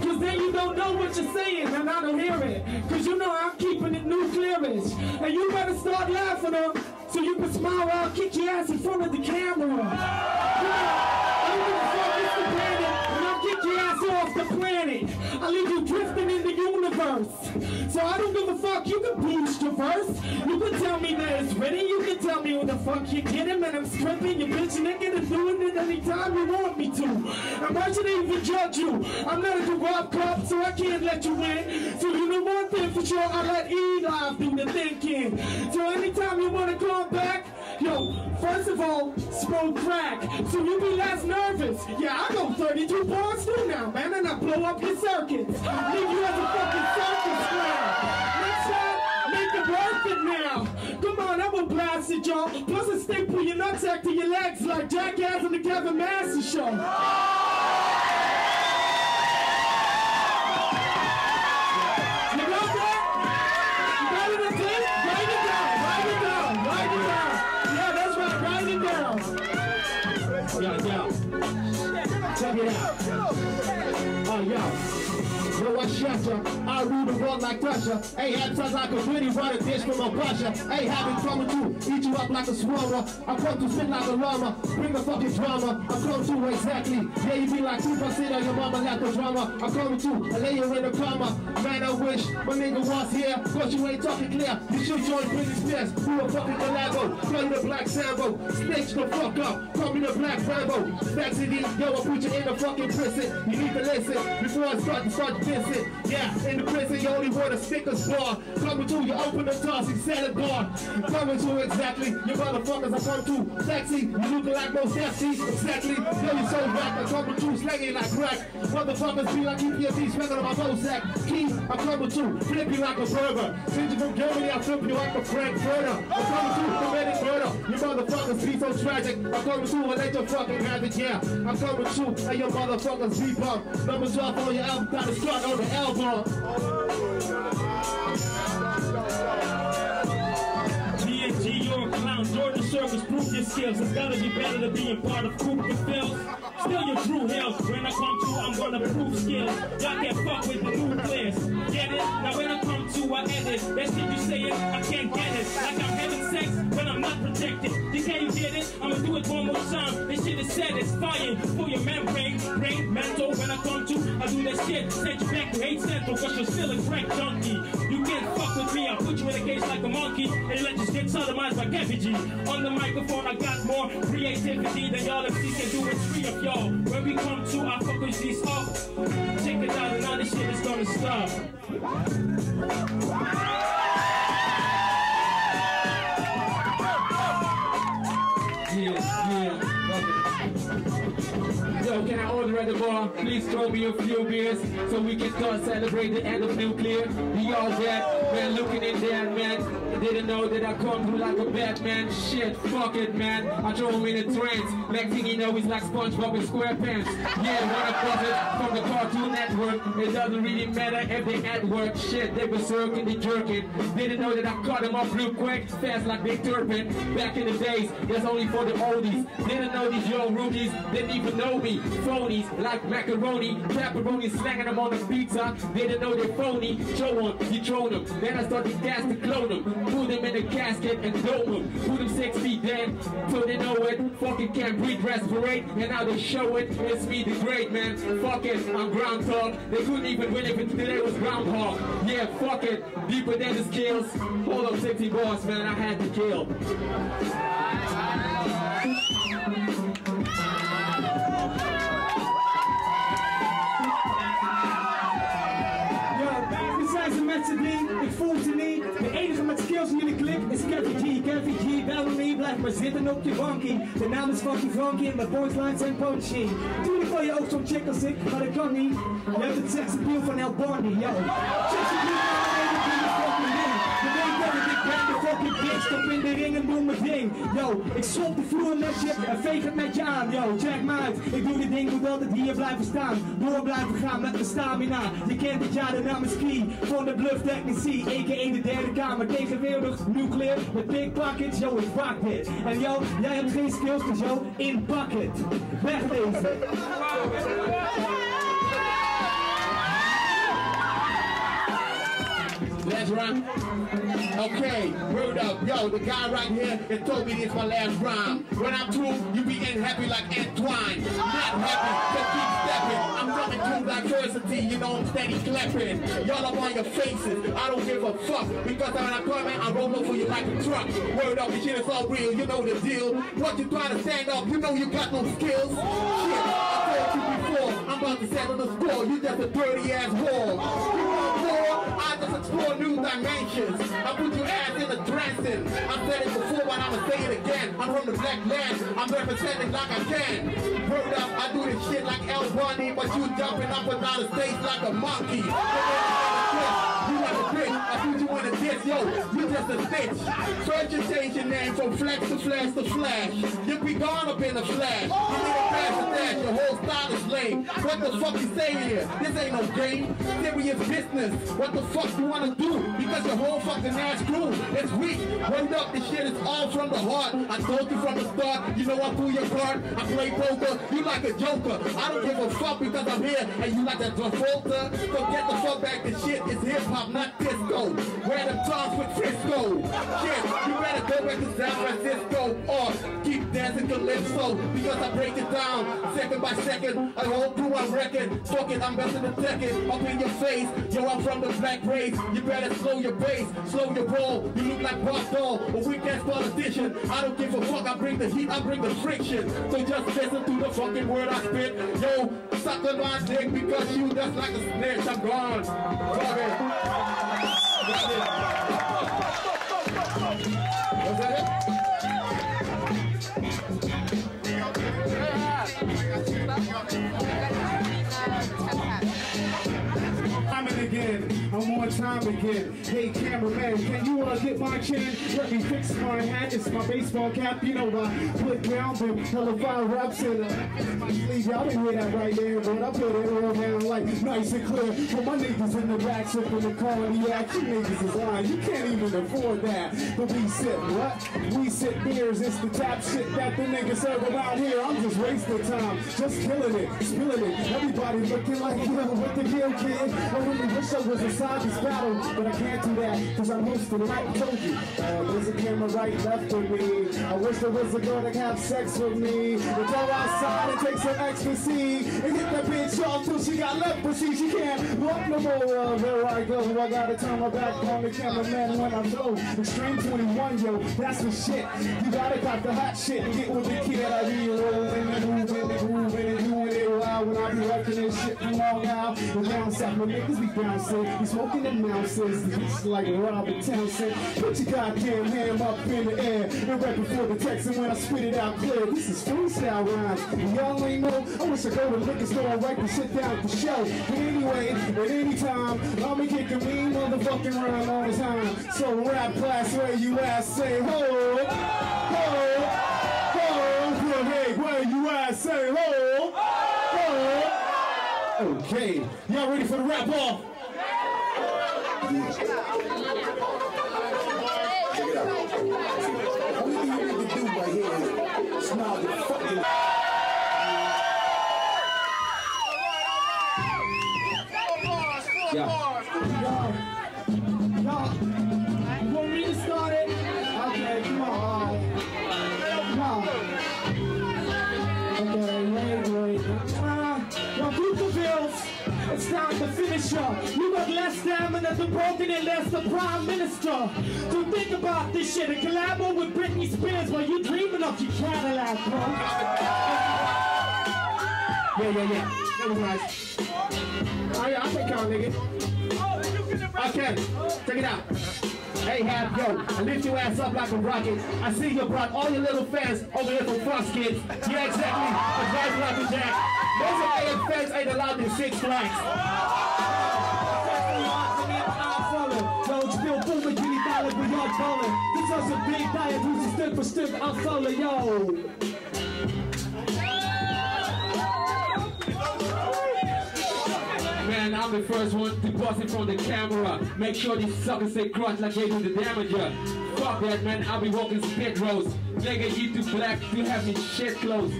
Cause then you don't know what you're saying and I don't hear it. Cause you know I'm keeping it nuclearish. And you better start laughing up so you can smile while I kick your ass in front of the camera. Yeah, off the planet. I leave you drifting in the universe. So I don't give a fuck, you can boost your verse. You can tell me that it's ready, you can tell me who the fuck you get kidding, man. I'm stripping your bitch nigga and doing it anytime you want me to. And why should I even judge you? I'm not a corrupt cop, so I can't let you in. So you know one thing for sure, I let Eli do the thinking. So anytime you wanna come back, Yo, first of all, smoke crack, so you be less nervous. Yeah, I go 32 bars too now, man, and I blow up your circuits. Leave you as a fucking circus clown. Next time, make it worth it now. Come on, I'm a blast it, y'all. Plus a staple your nutsack to your legs like Jackass on the Kevin Master Show. I. I rule the world like Russia. Ahab sounds like a really run a dish from a Russia. Ahab been coming to eat you up like a swallow. I come to spit like a llama. Bring the fucking drama. I come to exactly. Yeah, you be like Super City on your mama like the drama. I come to I lay you in a coma. Man, I wish my nigga was here. Cause you ain't talking clear. You should join Britney Spears. Who a fucking collabo. Play the black Sambo. Snakes the fuck up. Call me the black Rambo. Back to the yo, I put you in a fucking prison. You need to listen before I start to start kiss Yeah, in the prison, you only want a Snickers bar. Coming to you, open the door, see it bar. Coming to exactly, you motherfuckers I come to. Sexy, you looking like most sexy. Exactly, yo, you so whack. I come to, slanging like crack. Motherfuckers be like EPMD, smacking on my Bozak. Key, I come to, flip you like a burger. Send you from Germany, I flip you like a Frankfurter. I come to. You motherfuckers be so tragic. I come to, and let your fucking have it, yeah. I'm coming to, and your motherfuckers be bump. Number 12 on your album, gotta start on the album. G&G, you're a clown. Jordan Circus, prove your skills. It's gotta be better than being part of Coup deVillz. Still your true hills. When I come to, I'm gonna prove skills. Y'all can't fuck with the new players. Get it? Now when I come to, I edit. That shit you saying, I can't get it. Like I'm having sex when I'm not protected. You can't get it? I'ma do it one more time. This shit is satisfying for your membrane, brain, mental. When I come to, I do that shit. Send you back to hate central, cause you're still a crack junkie. You can't fuck with me. I'll put you in a cage like a monkey and let you get sodomized by G. On the microphone, I got more creativity than y'all MCs can do with three of y'all. When we come to, I fuck with these up. Check it out, and all this shit is gonna stop. Order at the bar? Please throw me a few beers so we can start celebrating the end of nuclear. We all dead, man, looking in there, man. Didn't know that I come through like a Batman. Shit, fuck it, man. I throw him in a trance. Next thing you know, he's like SpongeBob in SquarePants. Yeah, what a buzzard from the Cartoon Network. It doesn't really matter if they at work. Shit, they berserking, they jerking. Didn't know that I cut him off real quick, fast like Big Turpin. Back in the days, that's only for the oldies. Didn't know these young rookies didn't even know me. Phonies like macaroni, pepperoni, slanging them on the pizza. They didn't know they're phony. Show them, dethrone them. Then I start to gas to clone them. Put them in a casket and dome them. Put them six feet dead, so they know it. Fucking can't breathe, respirate, and now they show it. It's me, the great man. Fuck it, I'm groundhog. They couldn't even win if it today was groundhog. Yeah, fuck it, deeper than the skills. Hold up, 60 boss, man. I had to kill. Skills in jullie klik is Kevin G. Kevin G, bel me blijf maar zitten op je bankie. De naam is fucking Frankie en mijn lines zijn punchy. Tuurlijk wil je ook zo'n chick als ik, maar dat kan niet. Je hebt het seksappeal van El Barney, yo. Fucking bitch, stop in de ring en doe mijn ding. Yo, ik slop de vloer met je en veeg het met je aan. Yo, check me uit, ik doe dit ding, moet altijd hier blijven staan. Door blijven gaan met mijn stamina. Je kent het, ja, de naam is Key. Van de bluff technici, a.k.a. de derde kamer. Tegenwoordig nuclear, met big pockets, yo, ik pak dit. En yo, jij hebt geen skills, dus yo, in bucket. Wegwezen. Let's run. Okay, word up. Yo, the guy right here that told me this my last rhyme. When I'm through, you be ain't happy like Antoine. Not happy, just keep stepping. I'm coming through diversity, you know I'm steady clapping. Y'all up on your faces, I don't give a fuck. Because when I come in, I roll over you like a truck. Word up, this shit is all real, you know the deal. What you trying to stand up, you know you got no skills. Shit, I told you before, I'm about to settle the score. You just a dirty ass whore. I just explore new dimensions. I put your ass in a dressing. I said it before, but I'ma say it again. I'm from the black land. I'm representing like I can. Word up, I do this shit like El Bunny, but you jumping up down the stage like a monkey. A yo. You just a bitch. Search and change your name from flex to flash to flash. You be gone up in a flash. You need a pass to dash. Your whole style is lame. What the fuck you say here? This ain't no game. Serious business. What the fuck you wanna do? Because your whole fucking ass crew is weak. Word up, this shit is all from the heart. I told you from the start. You know I pull your card. I play poker. You like a joker. I don't give a fuck because I'm here and you like a Travolta. So get the fuck back. This shit is hip hop, not disco. Wear the tongues with Frisco. You better go back to San Francisco or keep dancing calypso because I break it down second by second. I whole crew I reckon. Fuck it, I'm better than Tekken. Up in your face, yo, I'm from the black race. You better slow your pace, slow your roll. You look like Bob Dole, a weak ass politician. I don't give a fuck, I bring the heat, I bring the friction. So just listen to the fucking word I spit. Yo, suck on my dick because you just like a snitch. I'm gone. Fuck it. Again, I'm on time again. Hey cameraman, can you uh, get my chin? Let me fix my hat. It's my baseball cap. You know I put down them hella fire raps in uh, my sleeve. Y'all didn't hear that right there, but I put it all down like nice and clear. For my niggas in the back sipping the cognac, you niggas is lying. You can't even afford that. But we sip what? We sip beers. It's the top shit that the niggas serve around here. I'm just wasting time, just killing it, spilling it. Everybody looking like yo, what the deal, kid? I really wish I was this battle, but I can't do that because I'm hosting told you, uh, there's a camera right left of me. I wish there was a girl that have sex with me. But go outside and take some ecstasy and hit that bitch off till she got leprosy. She can't walk no more. Uh, there I go. I gotta turn my back on the cameraman when I go. Extreme 21, yo, that's the shit. You gotta got the hot shit and get with the kid. I be rolling and I be wrecking this shit from Long Island. The down south, my niggas be bouncing. Be smoking them mountains. Like Robert Townsend. Put your goddamn hand up in the air and right before the text. And when I spit it out clear, this is freestyle rhymes. Y'all ain't know. I wish I go to liquor store and write the shit down the show. But anyway, at any time, I'ma kick a mean motherfucking rhyme all the time. So rap class, where you at? Say ho, ho, ho. Hey, where you at? Say ho. Okay, y'all ready for the rap off? Check it out. Only thing you need to do right here is smile your fucking. Less stamina than broken and less the prime minister. So think about this shit and collabo with Britney Spears while you dreaming of your Cadillac, bro. Yeah, yeah, yeah. That was nice. Oh yeah, I'll take count, nigga. Okay, check it out. Hey, yo, I lift your ass up like a rocket. I see you brought all your little fans over here from Fox Kids. Yeah, exactly. Advice Rocket Jack. Most of AM fans ain't allowed in Six Flags. This is a big diet who's stood for stood I'll follow yo. Man, I'm the first one to bust it from the camera. Make sure these suckers say crunch like they do the damager. Fuck that, man. I'll be walking spit roads. Nigga, you too black to have me shit close.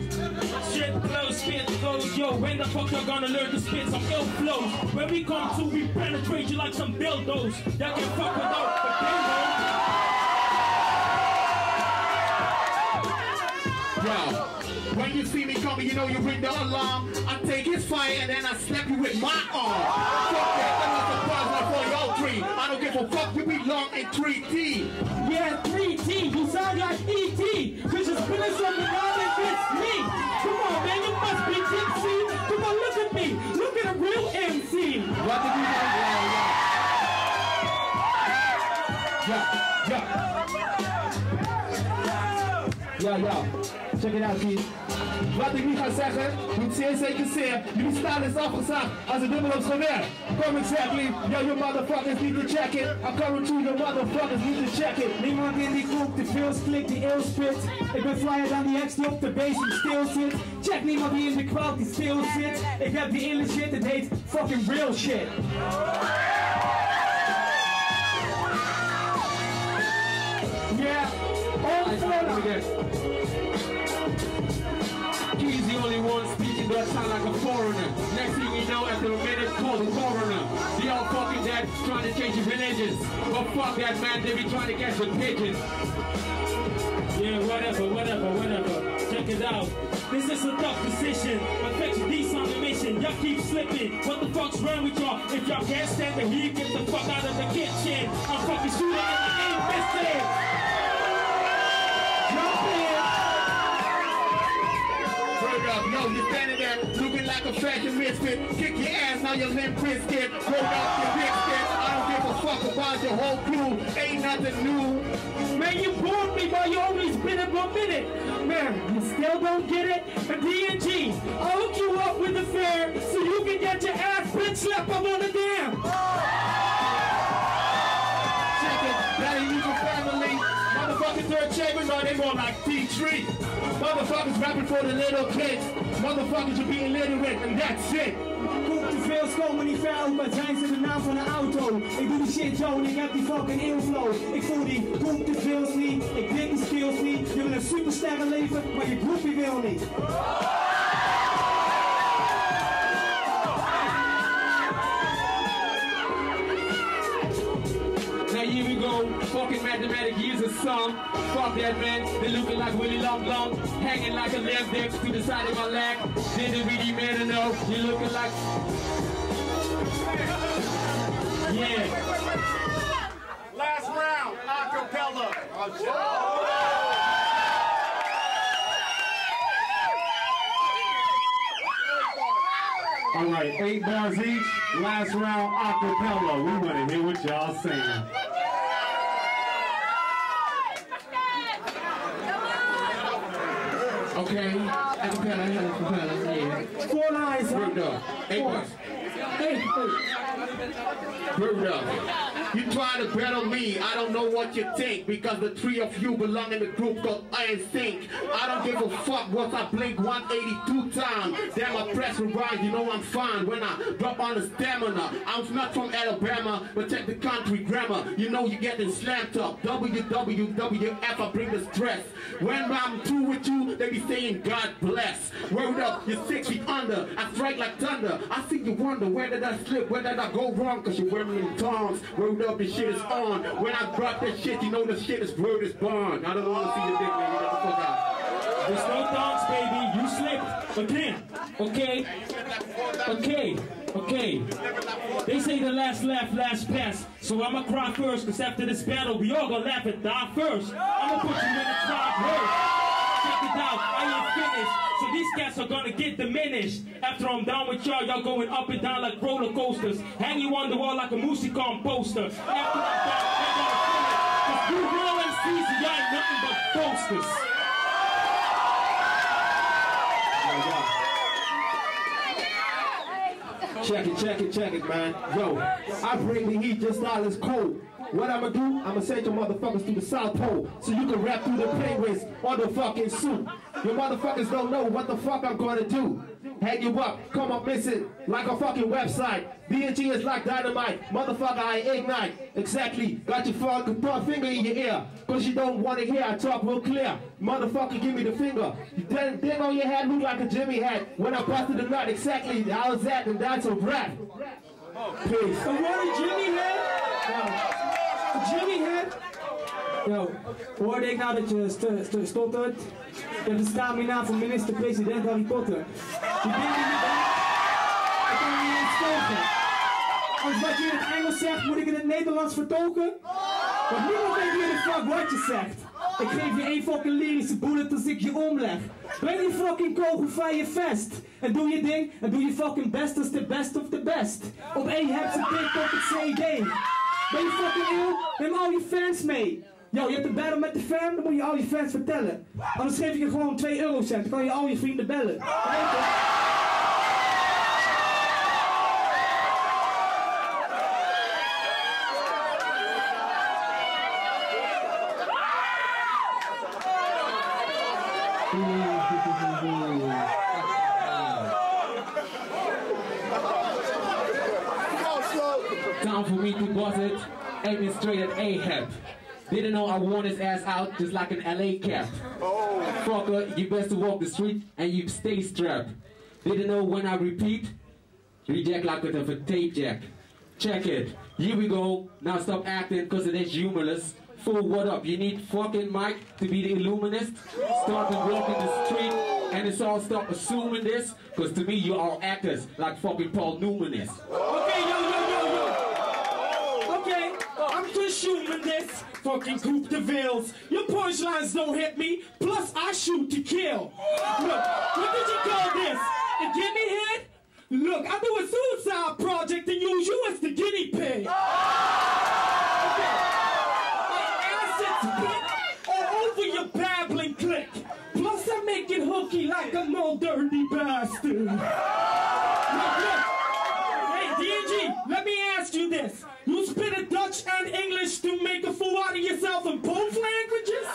Shit close, spit close, yo. When the fuck you gonna learn to spit some ill flows? When we come to, we penetrate you like some dildos. That can fuck without the dildo. Yo, when you see me coming, you know you ring the alarm. I take his fire and then I slap you with my arm. Fuck that, that was a surprise for y'all three. I don't give a fuck, if we belong in 3D. Yeah, 3T, you sound like E.T. Cause you're spilling something out and it's me. Come on, man, you must be tipsy. Come on, look at me. Look at a real MC. What did you know? Yeah, yeah. Ja, ja. Check it out, Keith. Wat ik nu ga zeggen, moet zeer zeker zeer. Jullie staan is afgezakt als een dubbel op geweer. Come exactly, yo, you motherfuckers need to check it. I'm coming to you motherfuckers need to check it. Niemand in die groep die veel klik die eeuw spit. Ik ben flyer dan die ex die op de basic stil zit. Check niemand die in de crowd die stil zit. Ik heb die ille shit, het heet fucking real shit. Yeah, all that sound like a foreigner. Next thing you know, after a minute, call the coroner. They all fucking dead, trying to change your religions. But fuck that man, they be trying to catch the pigeons. Yeah, whatever, whatever, whatever. Check it out. This is a tough decision. Affection the mission. Y'all keep slipping. What the fuck's wrong with y'all? If y'all can't stand the heat, get the fuck out of the kitchen. I'm fucking shooting and I ain't. A fashion misfit. Kick your ass, now you're limp biscuit. Roll out your biscuit. I don't give a fuck about your whole crew. Ain't nothing new. Man, you bored me, but you always been it one minute. Man, you still don't get it? A D&G, I'll hook you up with the fare so you can get your ass bitch slapped up on the dam. Motherfucking third chamber, no, they more like T3. Motherfuckers rapping for the little kids. Motherfuckers are being literate, and that's it. Koop te veel schoon niet vuil, maar zijn ze de naam van een auto? Ik doe die shit zo en ik heb die fucking inflow. Ik voel die koep te veel niet, ik denk die skills niet. Je wil een supersterren leven, maar je groepie wil niet. Fucking mathematic use a song. Fuck that man, they looking like Willie Long Long, hanging like a lamb next to the side of my leg. Didn't really matter no, you looking like Yeah. Last round, acapella. All right, eight bars each. Last round, acapella. We want to hear what y'all saying. Okay, acapella, acapella, yeah. Four lines? Word up. Eight. Hey, hey. Word up. You try to battle me, I don't know what you think Because the three of you belong in the group called Iron Sync. I don't give a fuck what I blink 182 times. Damn, I press rewind, you know I'm fine. When I drop on the stamina I'm not from Alabama, but check the country grammar. You know you're getting slammed up. WWWF, I bring the stress. When I'm through with you, they be saying God bless. Word up, you're six feet under. I strike like thunder. I see you wonder, where did I slip, where did I go wrong? Cause you're wearing in tongs the shit is on When I drop that shit, you know the shit is word is born I don't wanna see your dick, man, get the fuck out There's no thongs, baby. You slipped again. Okay? Okay. Okay. They say the last laugh, last pass. So I'ma cry first, cause after this battle, we all gonna laugh and die first. I'ma put you in the tribe first. Check it out, I ain't finished. These are gonna get diminished. After I'm done with y'all, y'all going up and down like roller coasters. Hang you on the wall like a Musicon poster. After I'm done. Cause you real MCs, y'all ain't nothing but boasters. Check it, check it, check it, man. Yo, I bring the heat just all is cold. What I'ma do, I'ma send your motherfuckers to the South Pole so you can rap through the penguins on the fucking suit. Your motherfuckers don't know what the fuck I'm gonna do. Hang you up, come up missing like a fucking website. BNG is like dynamite, motherfucker I ignite. Exactly, got your fucking thumb finger in your ear. Cause you don't wanna hear I talk real clear. Motherfucker, give me the finger. You dang, dang on your head look like a Jimmy hat. When I busted the nut, exactly, how's that? And that's a rap. Peace. Een mooie Jimmy head? Jimmy head? Yo, hoorde ik nou dat je st st stottert? Je hebt de stamina van minister-president Harry Potter. Die die je ik kan niet eens volgen. Als wat je in het Engels zegt, moet ik in het Nederlands vertolken? Want niemand weet wie de fuck wat je zegt. Ik geef je één fucking lyrische bullet als ik je omleg. Breng die fucking kogel van je vest. En doe je ding, en doe je fucking best als de best of the best. Op één heb ze dik op het CD. Ben je fucking ill? Neem al je fans mee. Yo, je hebt een battle met de fam, dan moet je al je fans vertellen. Anders geef ik je gewoon 2 eurocent, dan kan je al je vrienden bellen. To it, aiming straight at Ahab. Didn't know I wore his ass out just like an LA cap. Oh. Fucker, you best to walk the street and you stay strapped. Didn't know when I repeat, reject like with a tape jack. Check it. Here we go. Now stop acting cause it is humorless. Fool, what up? You need fucking Mike to be the illuminist? Start to walk in the street and it's all stop assuming this? Cause to me you all actors like fucking Paul Newman is. Okay, I'm this. Fucking Coup deVillz. Your punchlines don't hit me. Plus, I shoot to kill. Look, what did you call this? A guinea hit? Look, I do a suicide project and use you as the guinea pig. Okay. Acid spit all over your babbling click. Plus, I make it hooky like a old dirty bastard. Look, look. Hey, DG, let me ask you this. You spit a Dutch and English to make a fool out of yourself in both languages?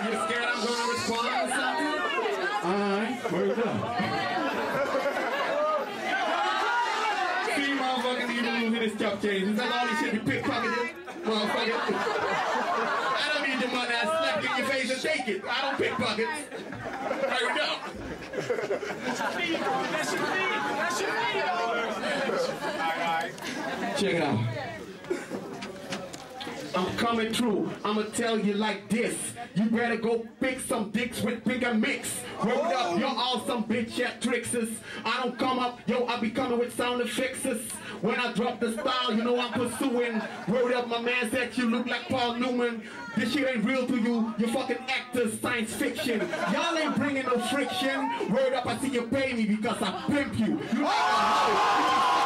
You scared I'm gonna respond or something? Alright, word up. See, motherfuckers even losing his stuff change. Is that all this shit be pickpocketed? Motherfucker. I don't need your money. I slap you in your face and take it. I don't pickpocket. Hurry up. Check it out. I'm coming through. I'ma tell you like this. You better go pick some dicks with bigger mix. Word up, oh. you're all some bitch at tricksters. I don't come up, yo, I be coming with sound effects. When I drop the style, you know I'm pursuing. Word up, my man said you look like Paul Newman. This shit ain't real to you. You fucking actors, science fiction. Y'all ain't bringing no friction. Word up, I see you pay me because I pimp you. You ain't oh a hoe.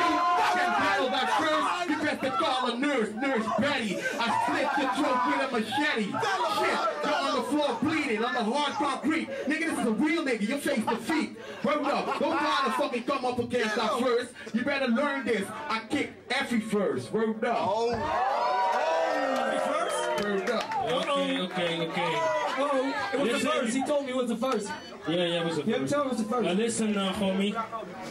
You can battle that first. You best to call a nurse, Nurse Betty. I slit your throat with a machete. Shit, you're on the floor bleeding on the hard concrete. Nigga, this is a real nigga. Your face defeat. Word up. Don't try to fucking come up against that first. You better learn this. I kick every first. Word up. Oh. Oh. Word up. Okay, okay, okay. Oh, it was Listen. the first. He told me it was the first. Yeah, yeah, it was a You haven't told me it was the Now first. listen, uh, homie.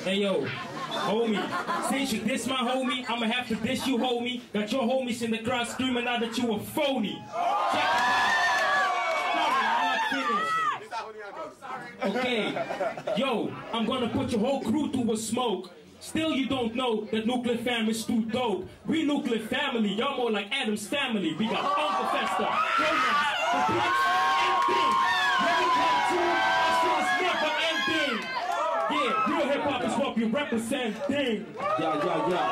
Hey, yo. Homie, since you diss my homie, I'ma have to diss you, homie. Got your homies in the crowd screaming out that you a phony. Check it out. Sorry, I'm not finished. Okay, yo, I'm gonna put your whole crew to a smoke. Still, you don't know that nuclear family's too dope. We nuclear family, y'all more like Addams family. We got Uncle Fester, Jonas, the Blitz, and Bing. Come to, I saw it's never ending. Yeah, real hip hop is what we represent. Ding. Yeah, yeah, yeah.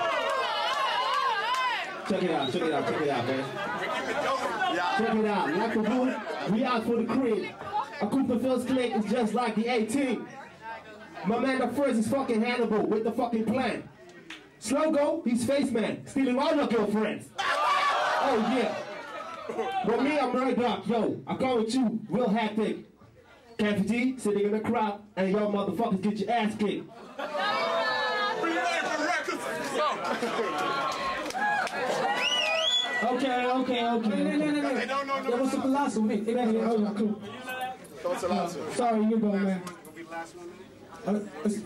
Check it out, check it out, check it out, man. Check it out. Like a rule, we out for the crib. A Cooper Phil's click is just like the 18. My man the first is fucking Hannibal with the fucking plan. Slogo, he's face man, stealing all your girlfriends. Oh yeah. But me, I'm right back, yo. I come with you, real hectic. Kathy G sitting in the crowd, and y'all motherfuckers get your ass kicked. Okay, okay, okay. No, no, Dat was op de laatste, of niet? Ik ben hier. Oh, ja, cool. Dat was de laatste. Sorry, you go, man. Uh, it's-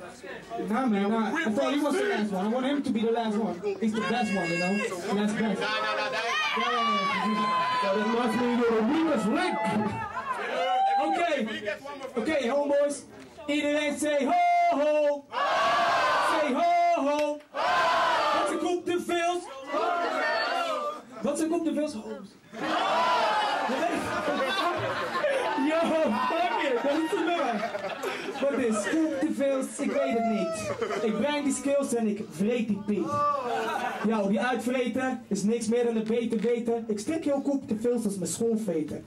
nah, man, nah. I thought he was the last one. I want him to be the last one. He's the best one, you know? That's best. Yeah, yeah, yeah. So that must mean you're the weakest link. Okay, okay, homeboys. Iedereen say ho ho. Say ho ho. Wat een koep de vils. Wat een koep de vils. Ho's. Yo, fuck it, dat is te nummer. Wat is koep de vils? Ik weet het niet. Ik breng die skills en ik vreet die piet. Yo, die uitvreten is niks meer dan een beter weten. Ik stik jouw koep de vils als mijn schoolveten.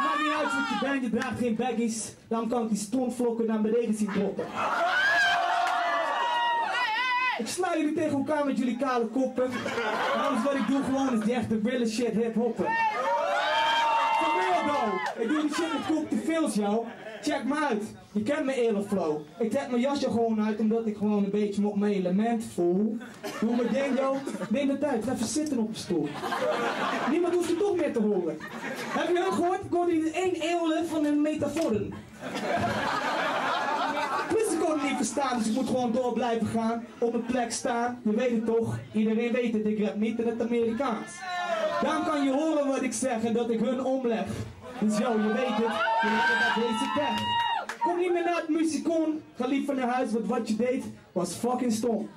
Maakt niet uit wat je bent, je draagt geen baggies. Dan kan ik die stontvlokken naar beneden zien droppen. Ik sla jullie tegen elkaar met jullie kale koppen. En alles wat ik doe gewoon is die echte real shit hip hoppen. Ik doe die shit met te veel, jou. Check me uit. Je kent mijn eerlijk flow. Ik trek mijn jasje gewoon uit omdat ik gewoon een beetje op mijn element voel. Doe mijn ding, yo. Neem de tijd. Even zitten op de stoel. Niemand hoeft je toch meer te horen. Heb je ook gehoord? Ik hoorde hier één eeuwen van een metaforen. Dus ik kon het niet verstaan, dus ik moet gewoon door blijven gaan. Op mijn plek staan, je weet het toch? Iedereen weet het, ik rap niet in het Amerikaans. Dan kan je horen wat ik zeg en dat ik hun omleg. Dus yo, je weet het, je hebt dat deze pech. Kom niet meer naar het muziekon, ga liever naar huis, want wat je deed was fucking stom.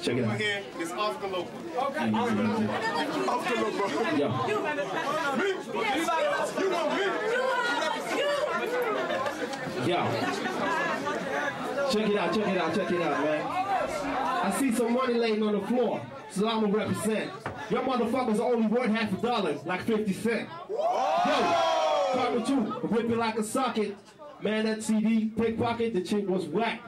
Check it out. Here, it's off the local. Yeah. You know me. Yeah. Check it out, check it out, check it out, man. I see some money laying on the floor, so I'm gonna represent. Your motherfuckers are only worth half a dollar, like 50 cent. Yo, Carmen two, whip it like a socket. Man, that CD, pickpocket, the chick was whack.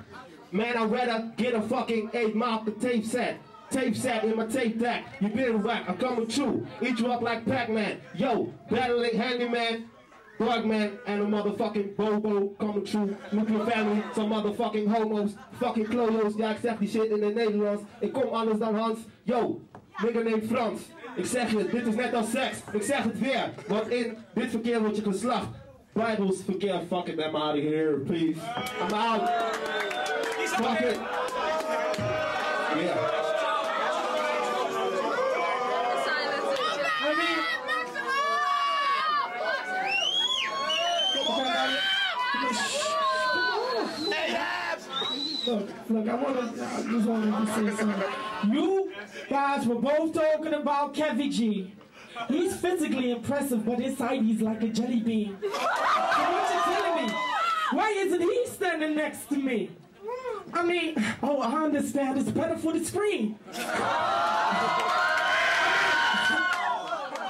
Man, I'd rather get a fucking 8 mile tape set. Tape set in my tape deck. You been whack, I'm coming true. Eat you up like Pac-Man. Yo, battling handyman, Dogman and a motherfucking Bobo coming true. Nuclear family, some motherfucking homos, fucking klojo's. Ja, ik zeg die shit in het Nederlands. Ik kom anders dan Hans. Yo, nigger neemt Frans. Ik zeg je, dit is net als seks. Ik zeg het weer, want in dit verkeer word je geslacht. Bijbels verkeer, fuck it, I'm out of here, please. I'm out. Fuck it. Yeah. I wanna, I just wanted to say something. You guys were both talking about Kevin G. He's physically impressive, but inside he's like a jelly bean. So what you telling me? Why isn't he standing next to me? I mean, oh, I understand it's better for the screen.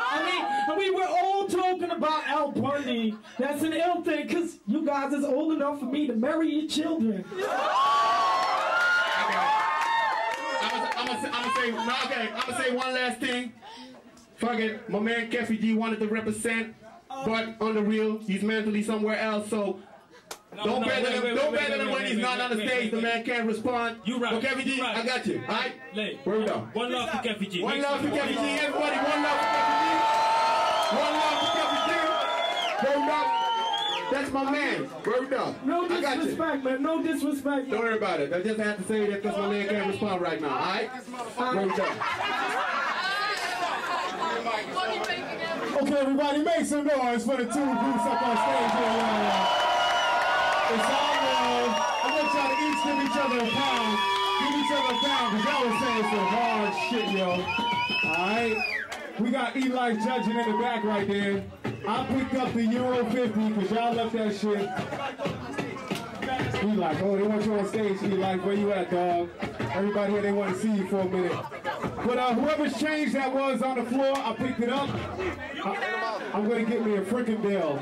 I mean, we were all talking about Al Bundy. That's an ill thing, because you guys is old enough for me to marry your children. I'm gonna, I'm gonna say, no, okay, I'm gonna say one last thing. Fuck it, my man Keffy G wanted to represent, oh. but on the real, he's mentally somewhere else, so don't no, better wait, him, wait, don't wait, better him when he's not on the stage, the man can't respond. You right, But Keffy G, right. I got you, alright? Lay. Where we go? One love to Keffy G. One love for Keffy G, everybody, one love for Keffy G. One love for Keffy G. Word up. That's my man. Word up. No I got you. disrespect, man. No disrespect. Don't worry about it. I just have to say that because my man can't respond right now, alright? Word up. Okay, everybody, make some noise for the two groups up on stage here, y'all. It's all love. I want y'all to each give each other a pound. Give each other a pound, because y'all was saying some hard shit, yo. Alright? We got Eli judging in the back right there. I picked up the Euro 50, because y'all left that shit. Eli, oh, they want you on stage, Eli. Where you at, dog? Everybody here, they want to see you for a minute. But uh, whoever's change that was on the floor, I picked it up. I, am gonna get me a freaking bill.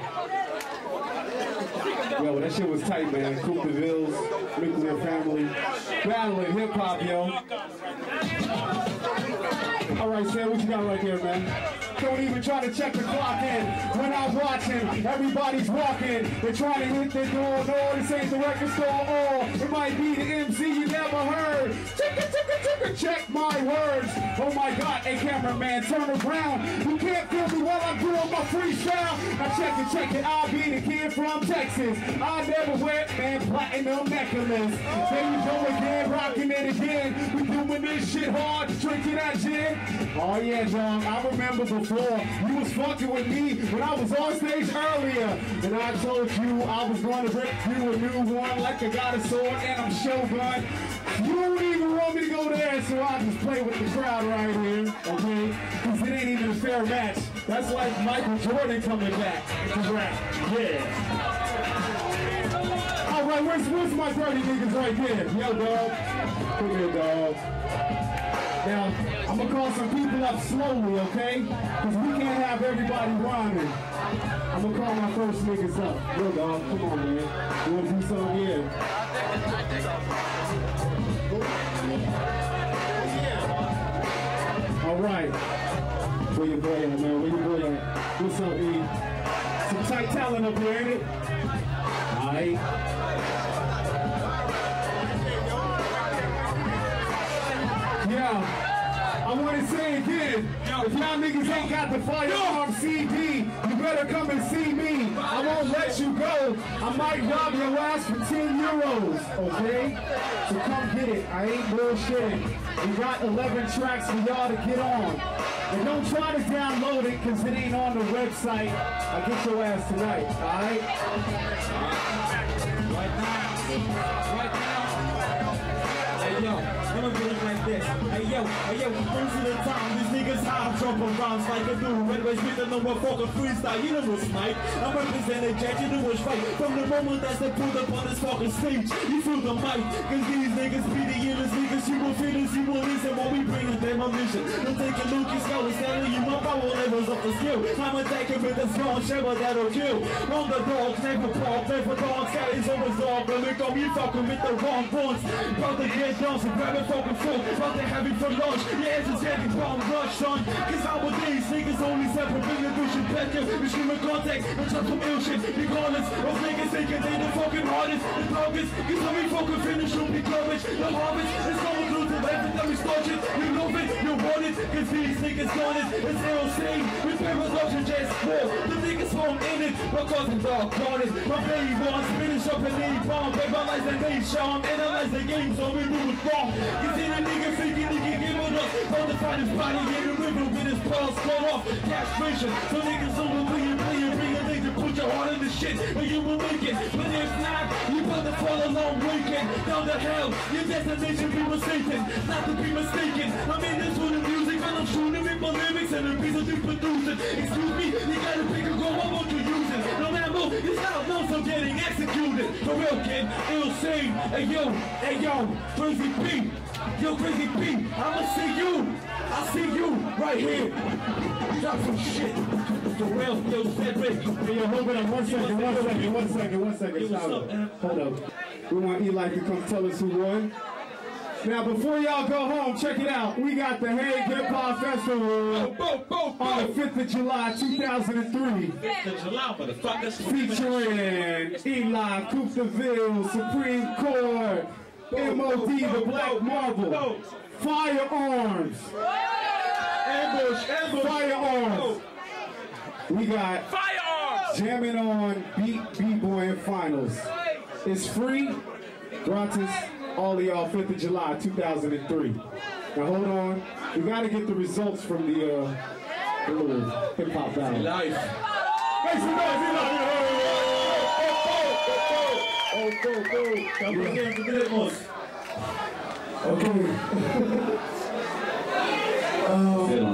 Yo, that shit was tight, man. Cooperville's, nuclear family, battling hip hop, yo. All right, Sam, what you got right there, man? Don't even try to check the clock in. When I'm watching, everybody's walking. They're trying to hit the door. No, this ain't the record store. Oh, it might be the MC you never heard. Chicka, chicka, chicka, check my words. Oh my God, hey cameraman, turn around. You can't feel me while I'm doing my freestyle. Now check it, check it. I'll be the kid from Texas. I never went, man, platinum necklace. There you go again, rocking it again. We doing this shit hard, drinking that gin. Oh yeah, John, I remember before you was fucking with me when I was on stage earlier. And I told you I was gonna rip you a new one like I got a sword and I'm Shogun. You don't even want me to go there, so I just play with the crowd right here, okay? Cause it ain't even a fair match. That's like Michael Jordan coming back to rap. Yeah. All right, where's, where's my dirty niggas right there? Yo, dog. Come here, dog. Now, I'm gonna call some people up slowly, okay? Because we can't have everybody rhyming. I'm gonna call my first niggas up. Yo, dog, come on, man. You wanna do something here? All right. Where your boy at, man? Where your boy at? What's up, E? Some tight talent up here, ain't it? All right. Yeah. I want to say again, if y'all niggas ain't got the firearm CD, you better come and see me. I won't let you go. I might rob your ass for 10 euros, okay? So come get it. I ain't bullshitting. We got 11 tracks for y'all to get on. And don't try to download it because it ain't on the website. I'll get your ass tonight, alright? Right now. Yo, hey yo, most of the time these niggas high dropping rhymes like a new red way with the number fucking freestyle. You know Mike? I'm representing Jack, you know what's right. From the moment that they pulled up on this fucking stage, you feel the mic. Cause these niggas be the illest niggas. You will feel this, you will listen when we bring a demolition. Don't take a look, it's always telling you my power levels of the skill. I'm attacking with a strong shaver that'll kill. On the dogs, never pop, never dogs, that is always dog. But look on me fucking with the wrong ones. About to get down, so grab a fucking phone. About to have it for lunch. Yeah, it's a heavy bomb rush, son. Cause nowadays, niggas only separate bring the vision better. We scream in contact, and just some ill shit. Regardless of niggas thinking they the fucking hardest. The darkest, cause when we fucking finish, you'll be garbage. The harvest is going through to every time we start it. You love it, you want it, cause these niggas got it. It's LC, with paradox and just war. The niggas won't in it, because it's all corners. My baby wants finish up and need bomb. Verbalize they charm, analyze the game, so we move it wrong. You see the nigga thinking he can give it up. On the fight his body in the river with his paws cut off. Castration, so niggas over put your heart in the shit, and you will make it. But if not, you better fall along weekend. Down the hell, your destination be mistaken. Not to be mistaken. I'm in this for the music, and I'm shooting with my lyrics, and the piece of you producing. Excuse me, you gotta pick a goal, I want use it. No ammo, it's not no so getting executed. For real, kid, ill sing. Hey yo, hey yo, crazy P. Yo, crazy P, I'ma see you. I see you right here. Drop some shit. For real, yo, Cedric. Hey, yo, hold on one second, one second, one second, one second. Stop up, it. Hold up. We want Eli to come tell us who won. Now, before y'all go home, check it out. We got the Hague Hip Hop Festival on the 5th of July, 2003. The July, motherfuckers. featuring Eli Coup deVillz, Supreme Court, MOD, the Black Marble, Firearmz, Ambush, ambush. Firearmz. We got Firearmz. Jamming on Beat B-Boy and Finals. It's free, gratis, all of y'all, 5th of July, 2003. Now hold on, we gotta get the results from the, uh, the little hip-hop battle. Life. Make some noise, Eli! Oh, go,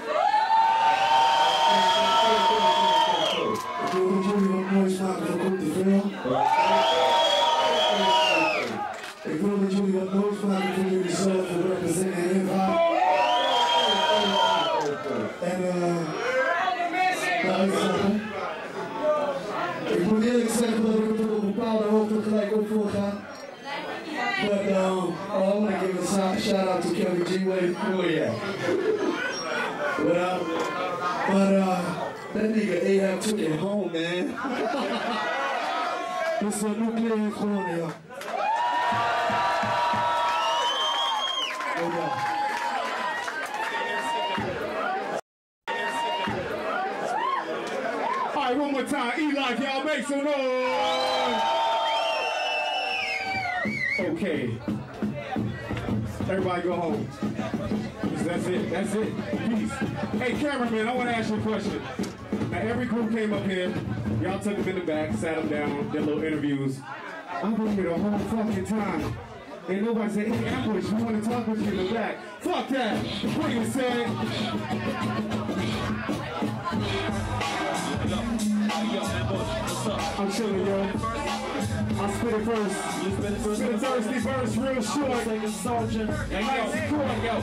it home, man. This nuclear. Oh. All right, one more time. Eli, y'all make some noise. Okay. Everybody go home. That's it. That's it. Peace. Hey, cameraman, I want to ask you a question. Now, every group came up here. Y'all took them in the back, sat them down, did little interviews. I've been here the whole fucking time. And nobody said, hey, Ambush, we want to talk with you in the back. Fuck that. What do you say? Yo, ambush. What's up? I'm chilling, yo. I'll spit it first. You spit it first. Spit thirsty verse real short. Second sergeant. And yo, on, yo.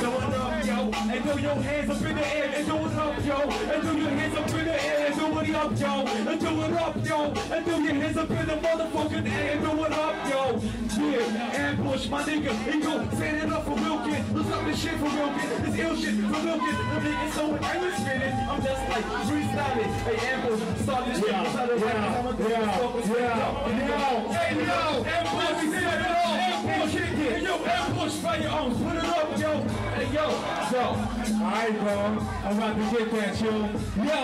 Throw it up, yo. And throw your hands up in the air. And throw it up, yo. And throw your hands up in the air. Throw it up, yo. And throw it up, yo. And throw your hands up in the motherfucking air. And throw it up, yo. Yeah, ambush, my nigga. And yo, stand it up for kid. Let's stop this shit for kid. This ill shit. For kid, the niggas so you spinning. I'm just like freestyling. Hey, ambush, start this shit. Yeah, Start this shit. yeah, yeah, yeah, Yo, hey, yo, ambush, we set it off. Ambush, it. Yo, ambush, fire on. Put it up, yo. Hey, yo, yo. Alright, bro. I'm about to get that, yo. Yo,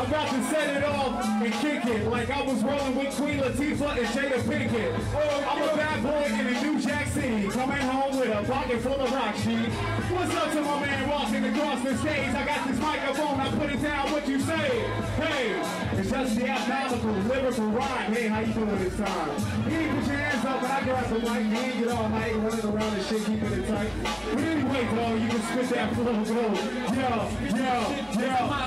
I'm about to set it off and kick it like I was rolling with Queen Latifah and Jada Pinkett. Oh, I'm a bad boy in the New Jack City, coming home with a pocket full of rock sheet. What's up to my man walking across the stage? I got this microphone, I put it down, what you say? Hey, it's just the alcoholical, lyrical rhyme. Hey, how you doing this time? You to put your hands up, but I grab the mic, me and get all night running around and shit, keeping it tight. But anyway, bro, you can spit that flow, bro. Yo, yo, yo.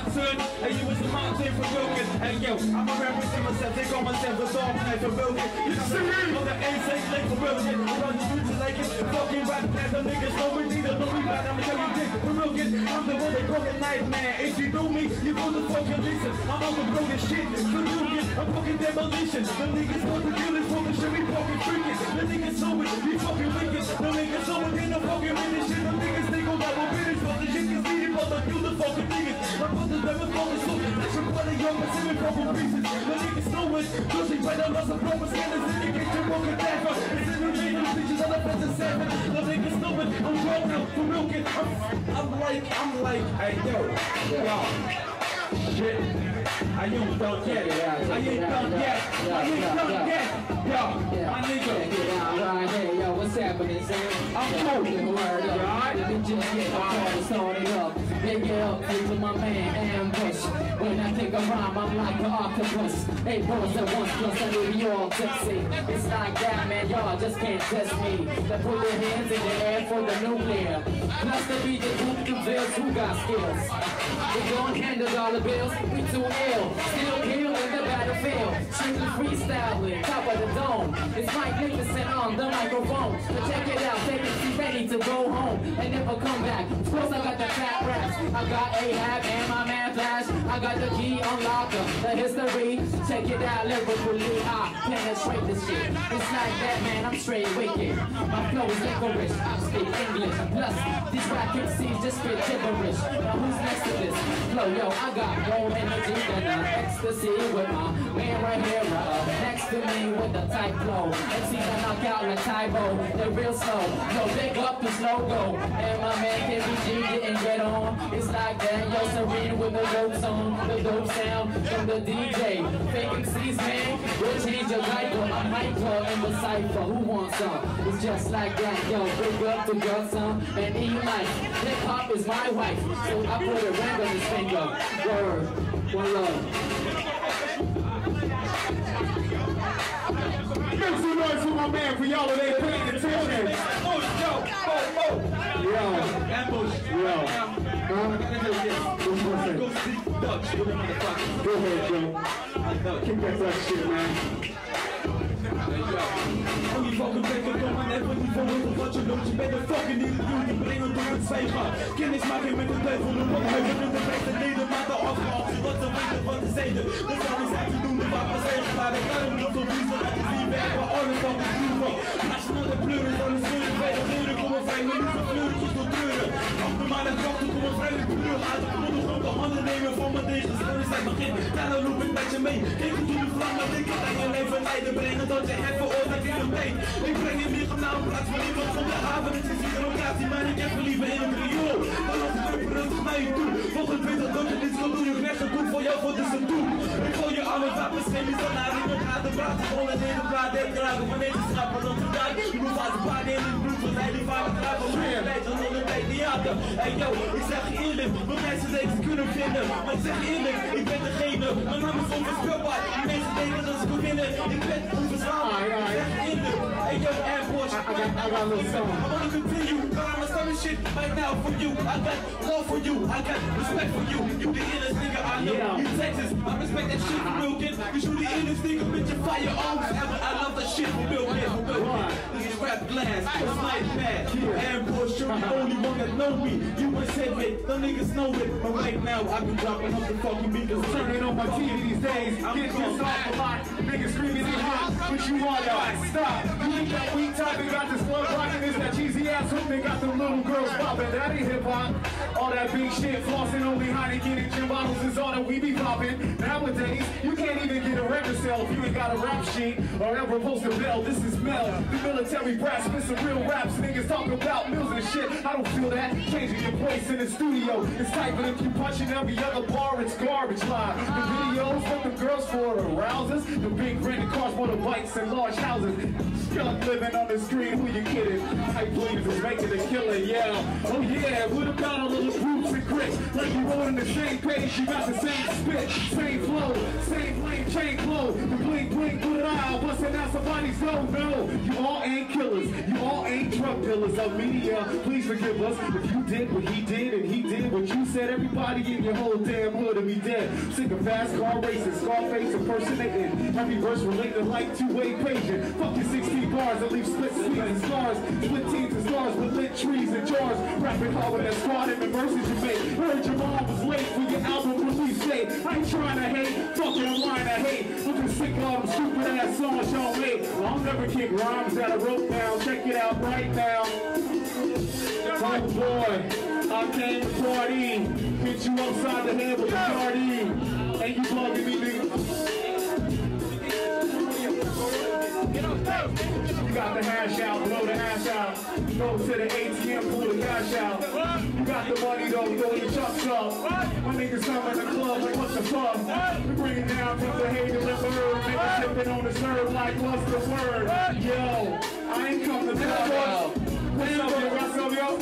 Hey, you was turn for broken. Hey, yo, I'm a represent myself. Take on myself with all night for broken. You see me? On the ain't safe like for broken. I'm on the streets like it. Fucking right now, the niggas know me. Need a no rebound. I'ma tell you this. For broken. I'm the one they call it nightmare. If you know me, you go to fucking listen. I'm on the broken shit. For broken. I'm fucking demolition. The niggas know the deal is fucking shit. We fucking freaking. The niggas know it. We fucking wicked. The niggas know it. Ain't no fucking minute shit. The niggas think that one minute. But the is fucking niggas. My brothers never fucking slow. That's your brother, yo, but send me pieces. The niggas know it. Cause they better lost scanners. And you get your fucking dapper. It's in the of bitches on the fence and seven. The niggas know it. I'm real. I'm, I'm like, I'm like, hey, yo. Yo. Shit. I ain't done yet. I ain't done yet. I ain't done yet. Yo, my nigga. Hey, yo, what's happening, son? I'm cool. Word up. Alright. Let me just get the party started up. Big it up into my man Ambush. When I think of rhyme, I'm like an octopus. Eight balls at once, plus I leave you all tipsy. It's like that, man, y'all just can't test me. Then put your hands in the air for the nuclear. Plus the beat, the hoop, the who got skills? We gon' handle dollar bills, we too ill. Still kill in the battlefield. Strictly freestyling, top of the dome. It's Nicholson on the microphone. So check it out, take it, be ready to go home and never come back. Of course, I got the fat raps. I got Ahab and my man Flash. I got the key unlocker, the history. Check it out, lyrically, I penetrate this shit. It's like that, man, I'm straight wicked. My flow is licorice, I speak English. Plus, these rap MCs just spit gibberish. Now who's next to this? Yo, I got more energy than an ecstasy with my man right here. Uh, next to me with the tight flow. MCs I knock out like Tybo, they're real slow. Yo, big up the this logo. And my man KBG didn't get on. It's like that, yo, serene with the dope song, the dope sound from the DJ. Fake MCs, man, we'll change your diaper. I'm hyper in the cipher. Who wants some? It's just like that, yo. Big up the girl, son, and eat life. Hip hop is my wife, so I put a ring on his finger. Word, one love. Make some noise for my man for y'all that ain't paying attention. Yo, oh, oh. Yo, Huh? Go ahead, Joe. Kick that shit, man. Om je fucking bek en dom en even niet van wat wat je doet. Je bent een fucking idioot, je brengt door het zwijgen. Kennis maken met de duivel, de ophuizen in de beste leden, maar de afgehaald, zodat ze weten wat ze zeiden. De zaken zijn te doen, de wapens zijn klaar, de karren op de wiezel, dat is niet weg, maar alles van de duivel. Als je naar de pleuren, dan is het bij de deuren, komen vrij, maar niet van kleurtjes door treuren. Op de maan en krachten komen vrij de kleur uit, de knoppen op de handen nemen van mijn dan is het begin. Daarna loop ik met je mee, kijk hoe de vlam, maar ik kan aan je leven leiden, brengen tot je het veroordeelt in een been. Ik breng je meer naar een plaats van iemand van de haven. Het is hier een locatie, maar ik heb me liever in een riool. Dan loop ik weer rustig naar je toe. Volgens weet dat dat je dit kan doen. Je krijgt een boek voor jou voor dus een doel. Het wapens, neem je zo naar iemand gaat de praat. Gewoon in de plaat, en dragen van deze schap. Want dan vandaag, je moet als een paar in het bloed. Want hij die van mij. Weet dan onder bij theater. Hey yo, ik zeg eerlijk, wat mensen deze kunnen vinden. Maar ik zeg eerlijk, ik ben degene. Mijn naam is onvoorspelbaar. Die mensen denken dat ze kunnen winnen. Ik ben onverslaanbaar. Ik zeg je eerlijk. Hey yo, Ambush. I, I got, I got a little I wanna continue, but I'ma start this shit right now for you. I got love for you, I got respect for you. You the illest nigga I know. Yeah. You Texas, I respect that shit real kid. Cause you the illest nigga with your firearms ever. I love that shit for real kid. For real kid. This is rap glass, it's night mad. Ambush, you're the only one that know me. You ain't said it, the niggas know it. But right now, I be dropping up the fucking beat. Turning on my TV these days, get pissed off a lot. Niggas screaming hot, but you are that. Stop. Ain't that type that got this rocking. It's that cheesy ass hook that got them little girls popping. That ain't hip hop. All that big shit, flossing only Heineken and gin bottles is all that we be popping. Nowadays, you can't even get a record sale if you ain't got a rap sheet or ever post a bell. This is Mel, the military brass, spit some real raps. Niggas talk about mills and shit. I don't feel that. Changing your place in the studio. It's tight, but if you punching every other bar, it's garbage line. The videos, what the girls for arousers. The big rented cars, motorbikes, and large houses. Living on the street, who you kidding? Hype bleeders is making a killing, yeah. Oh yeah, what about a little groups and grits? Like you on the same page, you got the same spit, same flow, same lane, chain flow. The blink, blink, good eye, busting out somebody's no, no. You all ain't killers, you all ain't drug dealers of media. Please forgive us if you did what he did and he did what you said. Everybody in your whole damn hood will be dead. Sick of fast car races, Scarface impersonating. Every verse related like two-way paging. Fuck your 16 bars that leave split sleeves and scars. Split teams and stars with lit trees and jars. Rapping hard with that squad and the verses you made. Heard your mom was late for your album release date. I ain't trying to hate, fucking I'm lying to hate. I'm sick of all them stupid ass songs y'all made. Well, I'll never kick rhymes that I wrote down. Check it out right now. Oh boy, I came to party. Hit you upside the head with a party. And you bugging me, nigga. You got the hash out, blow the hash out. Go to the ATM, pull the cash out. You got the money though, throw your chucks up. My niggas come in the club like what the fuck? We bring it down from the hater and bird. Niggas sipping on the serve like what's the word? Yo, I ain't come to talk. What's up, yo? What's up, yo?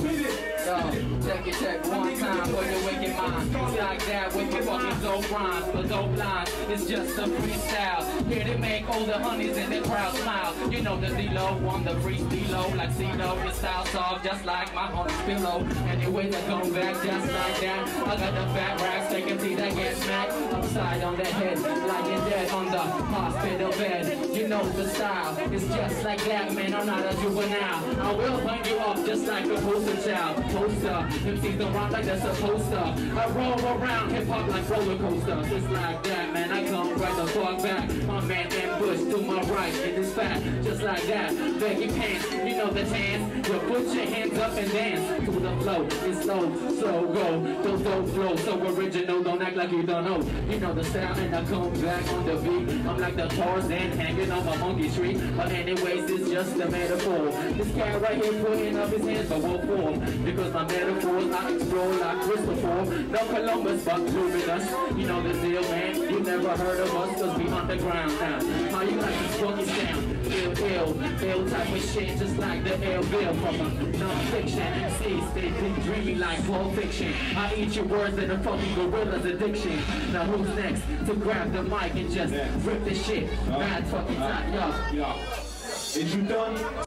Yo, check it, check one time for your wicked mind. It's like that with your fucking dope rhymes, but dope lines. It's just a freestyle. Here to make all the honeys in the crowd smile. You know the D-Lo on the free D-Lo, like C-Lo. Your style soft, just like my honey's pillow. Anyway, they come back just like that. I got the fat racks, they can see that get smacked upside on the head, lying dead on the hospital bed. You know the style, it's just like that, man. I'm not a juvenile. I will hang you up just like a poster child. Poster, MCs don't rhyme like they're supposed to. I roll around hip hop like roller coaster, just like that, man. I come right the fuck back. My man ambush to my right, and it is fat, just like that. Baggy pants, you know the dance. You put your hands up and dance to the flow. It's slow, slow go. Those dope flow, so original. Don't act like you don't know. You know the style, and I come back on the beat. I'm like the Tarzan hanging on my monkey street. But anyways, it's just a metaphor. This cat right here putting up his hands for what for? Because my I explore like Christopher. No Columbus, but luminous. You know the deal, man. You never heard of us, cause we underground now. How you like this funky sound? Ill, ill, ill type of shit, just like the Ill Bill from a Non Phixion MCs. They think dreamy like Pulp Fiction. I eat your words in a fucking gorilla's addiction. Now who's next to grab the mic and just rip the shit? Mad fucking y'all. Yeah. Is you done?